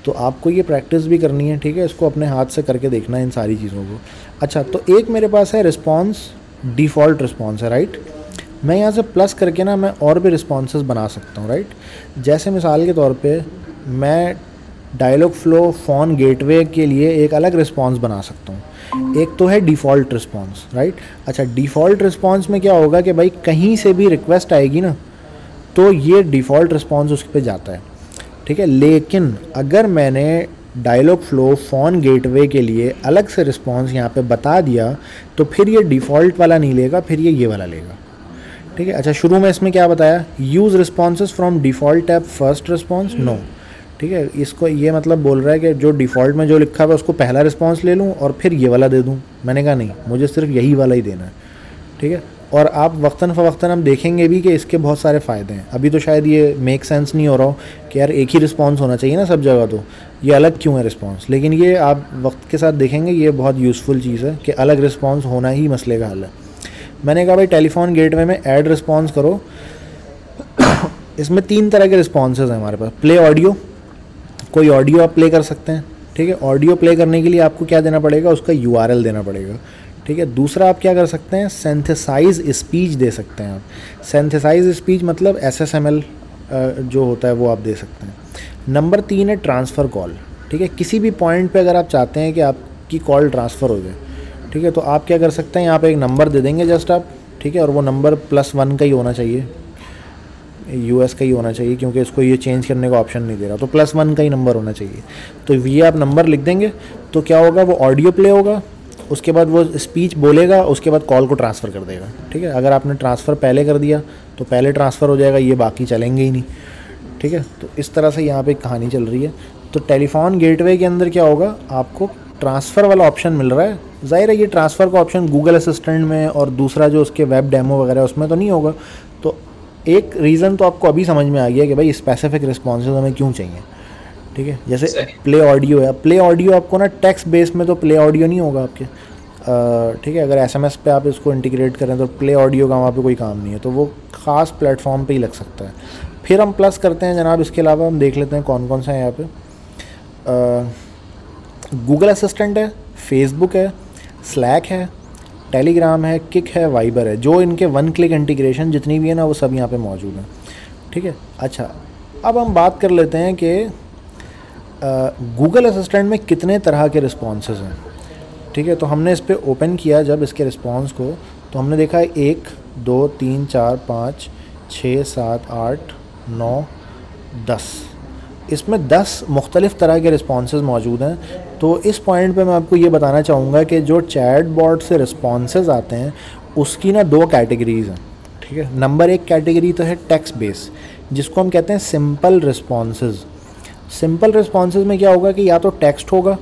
तो आपको ये प्रैक्टिस भी करनी है ठीक है? इसको अपने हाथ से करके देखना है इन सारी चीज़ों को। अच्छा तो एक मेरे पास है रिस्पॉन्स डिफ़ॉल्ट रिस्पॉन्स है राइट? मैं यहाँ से प्लस करके ना मैं और भी रिस्पॉन्स बना सकता हूँ राइट? जैसे मिसाल के तौर पर मैं डायलॉग फ्लो फ़ोन गेटवे के लिए एक अलग रिस्पॉन्स बना सकता हूँ। एक तो है डिफ़ॉल्ट रिस्पॉन्स राइट अच्छा डिफ़ॉल्ट रिस्पॉन्स में क्या होगा कि भाई कहीं से भी रिक्वेस्ट आएगी ना तो ये डिफ़ॉल्ट रिस्पॉन्स उस पर जाता है, ठीक है? लेकिन अगर मैंने डायलॉग फ्लो फ़ोन गेटवे के लिए अलग से रिस्पॉन्स यहाँ पे बता दिया तो फिर ये डिफ़ॉल्ट वाला नहीं लेगा, फिर ये ये वाला लेगा, ठीक है? अच्छा शुरू में इसमें क्या बताया? Use response from default app first response no ठीक है, इसको ये मतलब बोल रहा है कि जो डिफ़ॉल्ट में जो लिखा हुआ है, उसको पहला रिस्पॉन्स ले लूँ और फिर ये वाला दे दूँ। मैंने कहा, नहीं, मुझे सिर्फ़ यही वाला ही देना है। ठीक है? और आप वक्ता फ़वक्ता हम देखेंगे भी कि इसके बहुत सारे फ़ायदे हैं। अभी तो शायद ये मेक सेंस नहीं हो रहा हो कि यार एक ही रिस्पॉन्स होना चाहिए ना सब जगह तो। ये अलग क्यों है रिस्पॉन्स लेकिन ये आप वक्त के साथ देखेंगे, ये बहुत यूज़फुल चीज़ है कि अलग रिस्पॉन्स होना ही मसले का हल है। मैंने कहा, भाई टेलीफोन गेटवे में ऐड रिस्पॉन्स करो। इसमें तीन तरह के रिस्पॉन्सेज हैं हमारे पास। प्ले ऑडियो कोई ऑडियो आप प्ले कर सकते हैं, ठीक है? ऑडियो प्ले करने के लिए आपको क्या देना पड़ेगा? उसका यूआरएल देना पड़ेगा, ठीक है? दूसरा आप क्या कर सकते हैं? सेंथेसाइज स्पीच दे सकते हैं आप। सेंथेसाइज स्पीच मतलब एसएसएमएल जो होता है वो आप दे सकते हैं। नंबर तीन है ट्रांसफ़र कॉल ठीक है? किसी भी पॉइंट पे अगर आप चाहते हैं कि आपकी कॉल ट्रांसफ़र हो जाए, ठीक है? तो आप क्या कर सकते हैं? यहाँ पे एक नंबर दे देंगे जस्ट आप, ठीक है? और वो नंबर प्लस वन का ही होना चाहिए। यूएस का ही होना चाहिए, क्योंकि इसको ये चेंज करने का ऑप्शन नहीं दे रहा। तो प्लस वन का ही नंबर होना चाहिए। तो ये आप नंबर लिख देंगे तो क्या होगा, वो ऑडियो प्ले होगा, उसके बाद वो स्पीच बोलेगा, उसके बाद कॉल को ट्रांसफ़र कर देगा। ठीक है? अगर आपने ट्रांसफ़र पहले कर दिया तो पहले ट्रांसफ़र हो जाएगा, ये बाकी चलेंगे ही नहीं। ठीक है? तो इस तरह से यहाँ पे कहानी चल रही है। तो टेलीफोन गेटवे के अंदर क्या होगा, आपको ट्रांसफ़र वाला ऑप्शन मिल रहा है। ज़ाहिर है ये ट्रांसफ़र का ऑप्शन गूगल असिस्टेंट में और दूसरा जो उसके वेब डेमो वगैरह उसमें तो नहीं होगा। एक रीज़न तो आपको अभी समझ में आ गया कि भाई स्पेसिफिक रिस्पॉन्स हमें क्यों चाहिए ठीक है? जैसे प्ले ऑडियो है। प्ले ऑडियो आपको ना टेक्स्ट बेस में तो प्ले ऑडियो नहीं होगा आपके। ठीक है अगर एस एम एस पे आप इसको इंटीग्रेट करें तो प्ले ऑडियो का वहाँ पे कोई काम नहीं है। तो वो ख़ास प्लेटफॉर्म पे ही लग सकता है। फिर हम प्लस करते हैं जनाब इसके अलावा हम देख लेते हैं कौन कौन सा है यहाँ पे। गूगल असिस्टेंट है फेसबुक है स्लैक है टेलीग्राम है, किक है, वाइबर है, जो इनके वन क्लिक इंटीग्रेशन जितनी भी है ना, वो सब यहाँ पे मौजूद हैं। ठीक है? अच्छा अब हम बात कर लेते हैं कि गूगल असिस्टेंट में कितने तरह के रिस्पॉन्सेज हैं। ठीक है? तो हमने इस पर ओपन किया जब इसके रिस्पॉन्स को तो हमने देखा है एक, दो, तीन, चार, पाँच, छः, सात, आठ, नौ, दस। इसमें दस मुख्तलिफ़ तरह के रिस्पॉन्स मौजूद हैं। तो इस पॉइंट पे मैं आपको ये बताना चाहूँगा कि जो चैट बॉट से रिस्पॉन्सेज आते हैं, उसकी ना दो कैटेगरीज़ हैं, ठीक है? नंबर एक कैटेगरी तो है टेक्स्ट बेस जिसको हम कहते हैं सिंपल रिस्पॉन्सेज सिंपल रिस्पॉन्सेज में क्या होगा कि या तो टेक्स्ट होगा,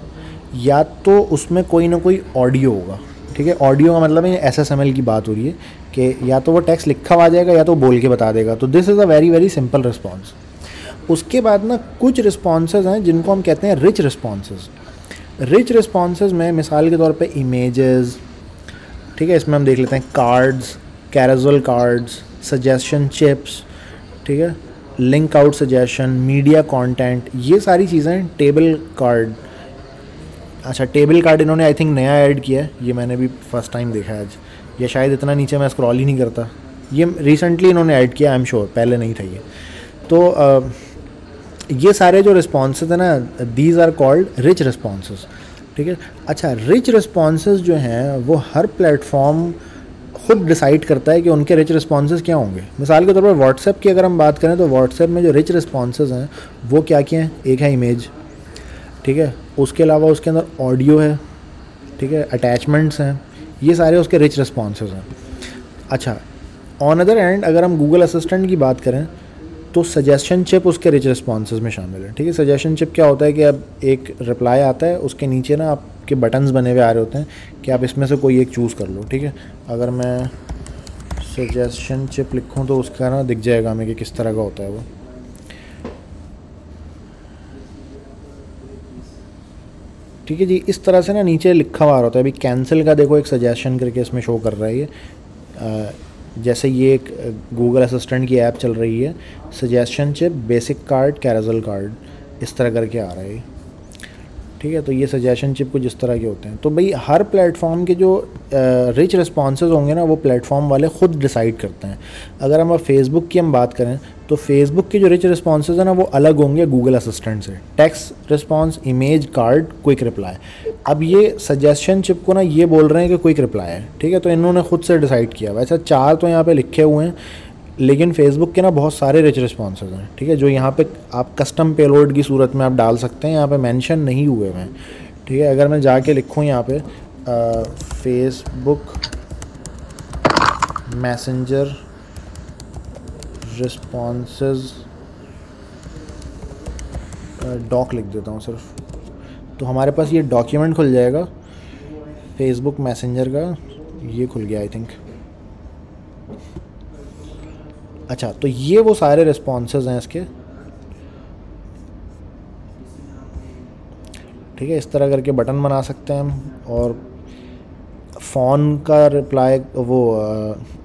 या तो उसमें कोई ना कोई ऑडियो होगा, ठीक है? ऑडियो का मतलब एस एस एम एल की बात हो रही है कि या तो वो टेक्स्ट लिखा हुआ जाएगा, या तो बोल के बता देगा। तो this is a very very simple response उसके बाद ना कुछ रिस्पॉन्सेज हैं जिनको हम कहते हैं रिच रिस्पॉन्सेज रिच रिस्पॉन्सेज में मिसाल के तौर पे इमेजेस ठीक है इसमें हम देख लेते हैं cards carousel cards suggestion chips ठीक है link out suggestion media content ये सारी चीज़ें टेबल कार्ड अच्छा टेबल कार्ड इन्होंने आई थिंक नया ऐड किया है ये मैंने भी फ़र्स्ट टाइम देखा है आज ये शायद इतना नीचे मैं स्क्रॉल ही नहीं करता ये रिसेंटली इन्होंने ऐड किया आई एम श्योर पहले नहीं था ये तो अ, ये सारे जो रिस्पॉन्सेज हैं ना these are called rich responses ठीक है? अच्छा रिच रिस्पॉन्सेज जो हैं, वो हर प्लेटफॉर्म खुद डिसाइड करता है कि उनके रिच रिस्पॉन्सेज क्या होंगे। मिसाल के तौर पर व्हाट्सएप की अगर हम बात करें तो व्हाट्सएप में जो रिच रिस्पॉन्सेज हैं, वो क्या क्या हैं? एक है इमेज ठीक है? उसके अलावा उसके अंदर ऑडियो है। ठीक है? अटैचमेंट्स हैं। ये सारे उसके रिच रिस्पॉन्सेज हैं। अच्छा ऑन अदर एंड अगर हम गूगल असिस्टेंट की बात करें तो सजेशन चिप उसके रिच रिस्पॉन्सेज में शामिल है, ठीक है? सजेशन चिप क्या होता है कि अब एक रिप्लाई आता है, उसके नीचे ना आपके बटन्स बने हुए आ रहे होते हैं कि आप इसमें से कोई एक चूज़ कर लो, ठीक है? अगर मैं सजेशन चिप लिखूँ तो उसका ना दिख जाएगा हमें कि किस तरह का होता है वो। ठीक है जी, इस तरह से ना नीचे लिखा हुआ होता है। अभी कैंसिल का देखो, एक सजेशन करके इसमें शो कर रहा है ये। जैसे ये एक गूगल असिस्टेंट की ऐप चल रही है suggestion chip basic card carousel card इस तरह करके आ रहा है। ठीक है? तो ये सजेशन चिप कुछ इस तरह के होते हैं। तो भाई, हर प्लेटफॉर्म के जो रिच रिस्पॉन्सेज होंगे ना, वो प्लेटफॉर्म वाले ख़ुद डिसाइड करते हैं। अगर हम अब फेसबुक की हम बात करें तो फेसबुक के जो रिच रिस्पॉन्सेज हैं ना, वो अलग होंगे गूगल असिस्टेंट से। Text response image card quick reply अब ये सजेशन चिप को ना, ये बोल रहे हैं कि क्विक रिप्लाई है, ठीक है? तो इन्होंने खुद से डिसाइड किया वैसे चार तो यहाँ पर लिखे हुए हैं। लेकिन फेसबुक के ना बहुत सारे रिच रिस्पॉन्सेज हैं, ठीक है? जो यहाँ पे आप कस्टम पेलोड की सूरत में आप डाल सकते हैं, यहाँ पे मेंशन नहीं हुए हुए हैं, ठीक है? अगर मैं जाके लिखूँ यहाँ पे फेसबुक मैसेंजर रिस्पॉन्सेज डॉक लिख देता हूँ सिर्फ़। तो हमारे पास ये डॉक्यूमेंट खुल जाएगा फेसबुक मैसेंजर का, ये खुल गया आई थिंक अच्छा तो ये वो सारे रिस्पॉन्सेज हैं इसके। ठीक है, इस तरह करके बटन बना सकते हैं हम, और फ़ोन का रिप्लाई वो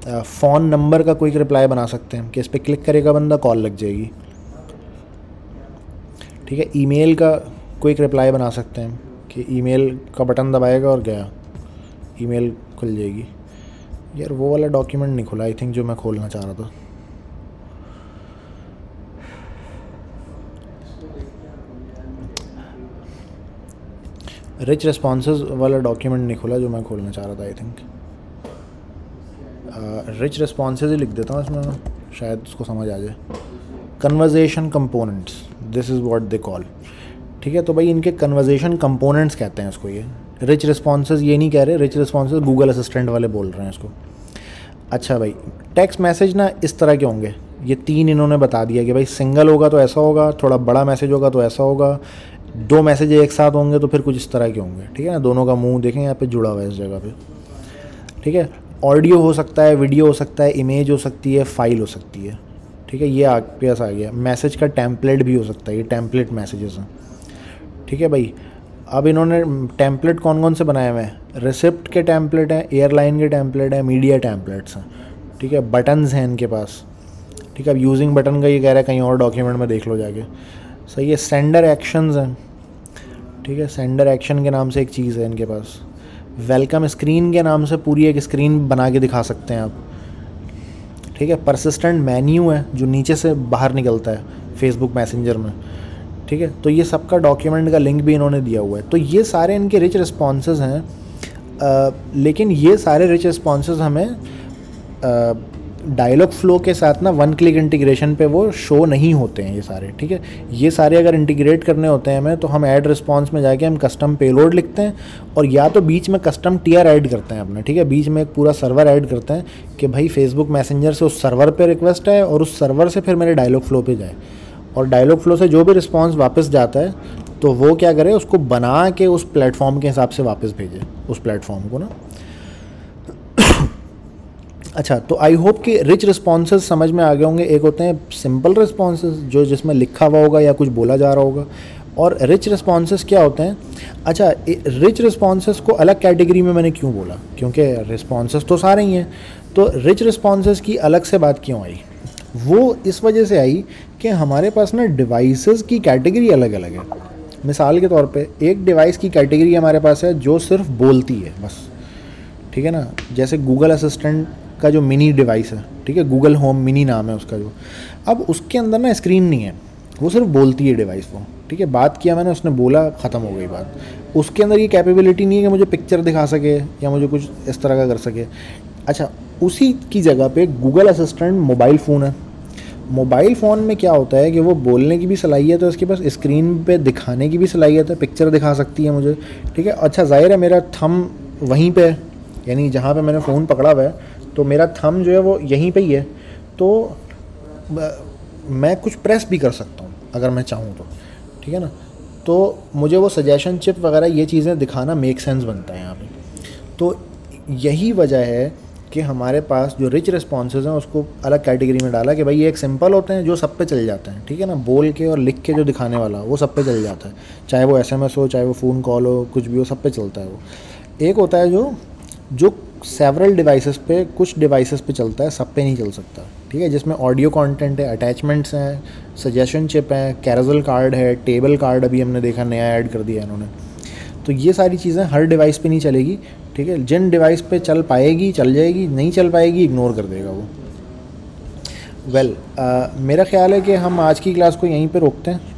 फ़ोन नंबर का कोई रिप्लाई बना सकते हैं कि इस पर क्लिक करेगा बंदा कॉल लग जाएगी। ठीक है ईमेल का क्विक रिप्लाई बना सकते हैं कि ईमेल का बटन दबाएगा और गया। ईमेल खुल जाएगी। यार, वो वाला डॉक्यूमेंट नहीं खुला आई थिंक जो मैं खोलना चाह रहा था। रिच रिस्पॉन्स वाला डॉक्यूमेंट नहीं खुला जो मैं खोलना चाह रहा था आई थिंक रिच रिस्पॉन्स ही लिख देता हूँ इसमें, शायद उसको समझ आ जाए. Conversation components this is what they call ठीक है तो भाई इनके कन्वर्जेशन कंपोनेंट्स कहते हैं इसको ये. रिच रिस्पॉन्सेज ये नहीं कह रहे रिच रिस्पॉन्सेज गूगल असिस्टेंट वाले बोल रहे हैं इसको. अच्छा भाई टेक्स्ट मैसेज ना इस तरह के होंगे. ये तीन इन्होंने बता दिया कि भाई सिंगल होगा तो ऐसा होगा, थोड़ा बड़ा मैसेज होगा तो ऐसा होगा. दो मैसेज एक साथ होंगे तो फिर कुछ इस तरह के होंगे, ठीक है ना? दोनों का मुँह देखें यहाँ पे जुड़ा हुआ है इस जगह पे, ठीक है? ऑडियो हो सकता है, वीडियो हो सकता है, इमेज हो सकती है, फ़ाइल हो सकती है, ठीक है? ये आ पास आ गया। मैसेज का टेम्पलेट भी हो सकता है, ये टेम्पलेट मैसेजेस हैं, ठीक है भाई? अब इन्होंने टेम्पलेट कौन कौन से बनाए हुए हैं? रिसिप्ट के टेम्पलेट हैं, एयरलाइन के टेम्पलेट हैं, मीडिया टेम्पलेट्स हैं, ठीक है? बटन्स हैं इनके पास, ठीक है? अब यूजिंग बटन का ये कह रहा है, कहीं और डॉक्यूमेंट में देख लो जाके। सही है सेंडर एक्शंस हैं। ठीक है सेंडर एक्शन के नाम से एक चीज़ है इनके पास। वेलकम स्क्रीन के नाम से पूरी एक स्क्रीन बना के दिखा सकते हैं आप। ठीक है परसिस्टेंट मेन्यू है जो नीचे से बाहर निकलता है फेसबुक मैसेंजर में। ठीक है तो ये सबका डॉक्यूमेंट का लिंक भी इन्होंने दिया हुआ है। तो ये सारे इनके रिच रिस्पॉन्सेज हैं। आ, लेकिन ये सारे रिच रिस्पॉन्सेज हमें डायलॉग फ्लो के साथ ना वन क्लिक इंटीग्रेशन पे वो शो नहीं होते हैं ये सारे, ठीक है? ये सारे अगर इंटीग्रेट करने होते हैं हमें तो हम ऐड रिस्पॉन्स में जाके हम कस्टम पेलोड लिखते हैं और या तो बीच में कस्टम टीयर ऐड करते हैं अपने, ठीक है? बीच में एक पूरा सर्वर ऐड करते हैं कि भाई फेसबुक मैसेंजर से उस सर्वर पर रिक्वेस्ट है और उस सर्वर से फिर मेरे डायलॉग फ्लो पर जाए। और डायलॉग फ्लो से जो भी रिस्पॉन्स वापस जाता है तो वो क्या करे, उसको बना के उस प्लेटफॉर्म के हिसाब से वापस भेजे, उस प्लेटफॉर्म को ना। अच्छा तो आई होप कि रिच रिस्पॉन्सेज समझ में आ गए होंगे। एक होते हैं सिंपल रिस्पॉन्सेज जो जिसमें लिखा हुआ होगा या कुछ बोला जा रहा होगा। और रिच रिस्पॉन्सेज क्या होते हैं? अच्छा रिच रिस्पॉन्सेज को अलग कैटेगरी में मैंने क्यों बोला? क्योंकि रिस्पॉन्सेज तो सारे ही हैं। तो रिच रिस्पॉन्सेज की अलग से बात क्यों आई? वो इस वजह से आई कि हमारे पास ना डिवाइसेस की कैटेगरी अलग अलग है। मिसाल के तौर पे, एक डिवाइस की कैटेगरी हमारे पास है जो सिर्फ़ बोलती है, बस। ठीक है ना? जैसे गूगल असिस्टेंट का जो मिनी डिवाइस है, ठीक है? गूगल होम मिनी नाम है उसका जो। अब उसके अंदर ना स्क्रीन नहीं है। वो सिर्फ़ बोलती है डिवाइस वो ठीक है? बात किया मैंने, उसने बोला, ख़त्म हो गई बात। उसके अंदर ये कैपेबिलिटी नहीं है कि मुझे पिक्चर दिखा सके या मुझे कुछ इस तरह का कर सके। अच्छा उसी की जगह पे गूगल असिस्टेंट मोबाइल फ़ोन है। मोबाइल फ़ोन में क्या होता है कि वो बोलने की भी सलाहियत है, उसके पास स्क्रीन पे दिखाने की भी सलाहियत है पिक्चर दिखा सकती है मुझे, ठीक है? अच्छा ज़ाहिर है मेरा थम वहीं पे यानी जहाँ पे मैंने फ़ोन पकड़ा हुआ है तो मेरा थम जो है वो यहीं पे ही है। तो मैं कुछ प्रेस भी कर सकता हूँ, अगर मैं चाहूँ तो। ठीक है ना? तो मुझे वो सजेशन चिप वगैरह ये चीज़ें दिखाना मेक सेंस बनता है यहाँ पे। तो यही वजह है कि हमारे पास जो रिच रिस्पॉन्सेज हैं, उसको अलग कैटेगरी में डाला कि भाई ये एक सिंपल होते हैं जो सब पे चल जाते हैं। ठीक है ना? बोल के और लिख के जो दिखाने वाला, वो सब पे चल जाता है। चाहे वो एसएमएस हो, चाहे वो फ़ोन कॉल हो, कुछ भी हो, सब पे चलता है वो। एक होता है जो जो सेवरल डिवाइसेस पे कुछ डिवाइसेस पे चलता है सब पे नहीं चल सकता। ठीक है जिसमें ऑडियो कंटेंट है अटैचमेंट्स हैं सजेशन चिप है कैरजल कार्ड है टेबल कार्ड अभी हमने देखा नया ऐड कर दिया है इन्होंने। तो ये सारी चीज़ें हर डिवाइस पे नहीं चलेगी ठीक है? जिन डिवाइस पे चल पाएगी चल जाएगी नहीं चल पाएगी इग्नोर कर देगा वो। वेल well, uh, मेरा ख्याल है कि हम आज की क्लास को यहीं पे रोकते हैं।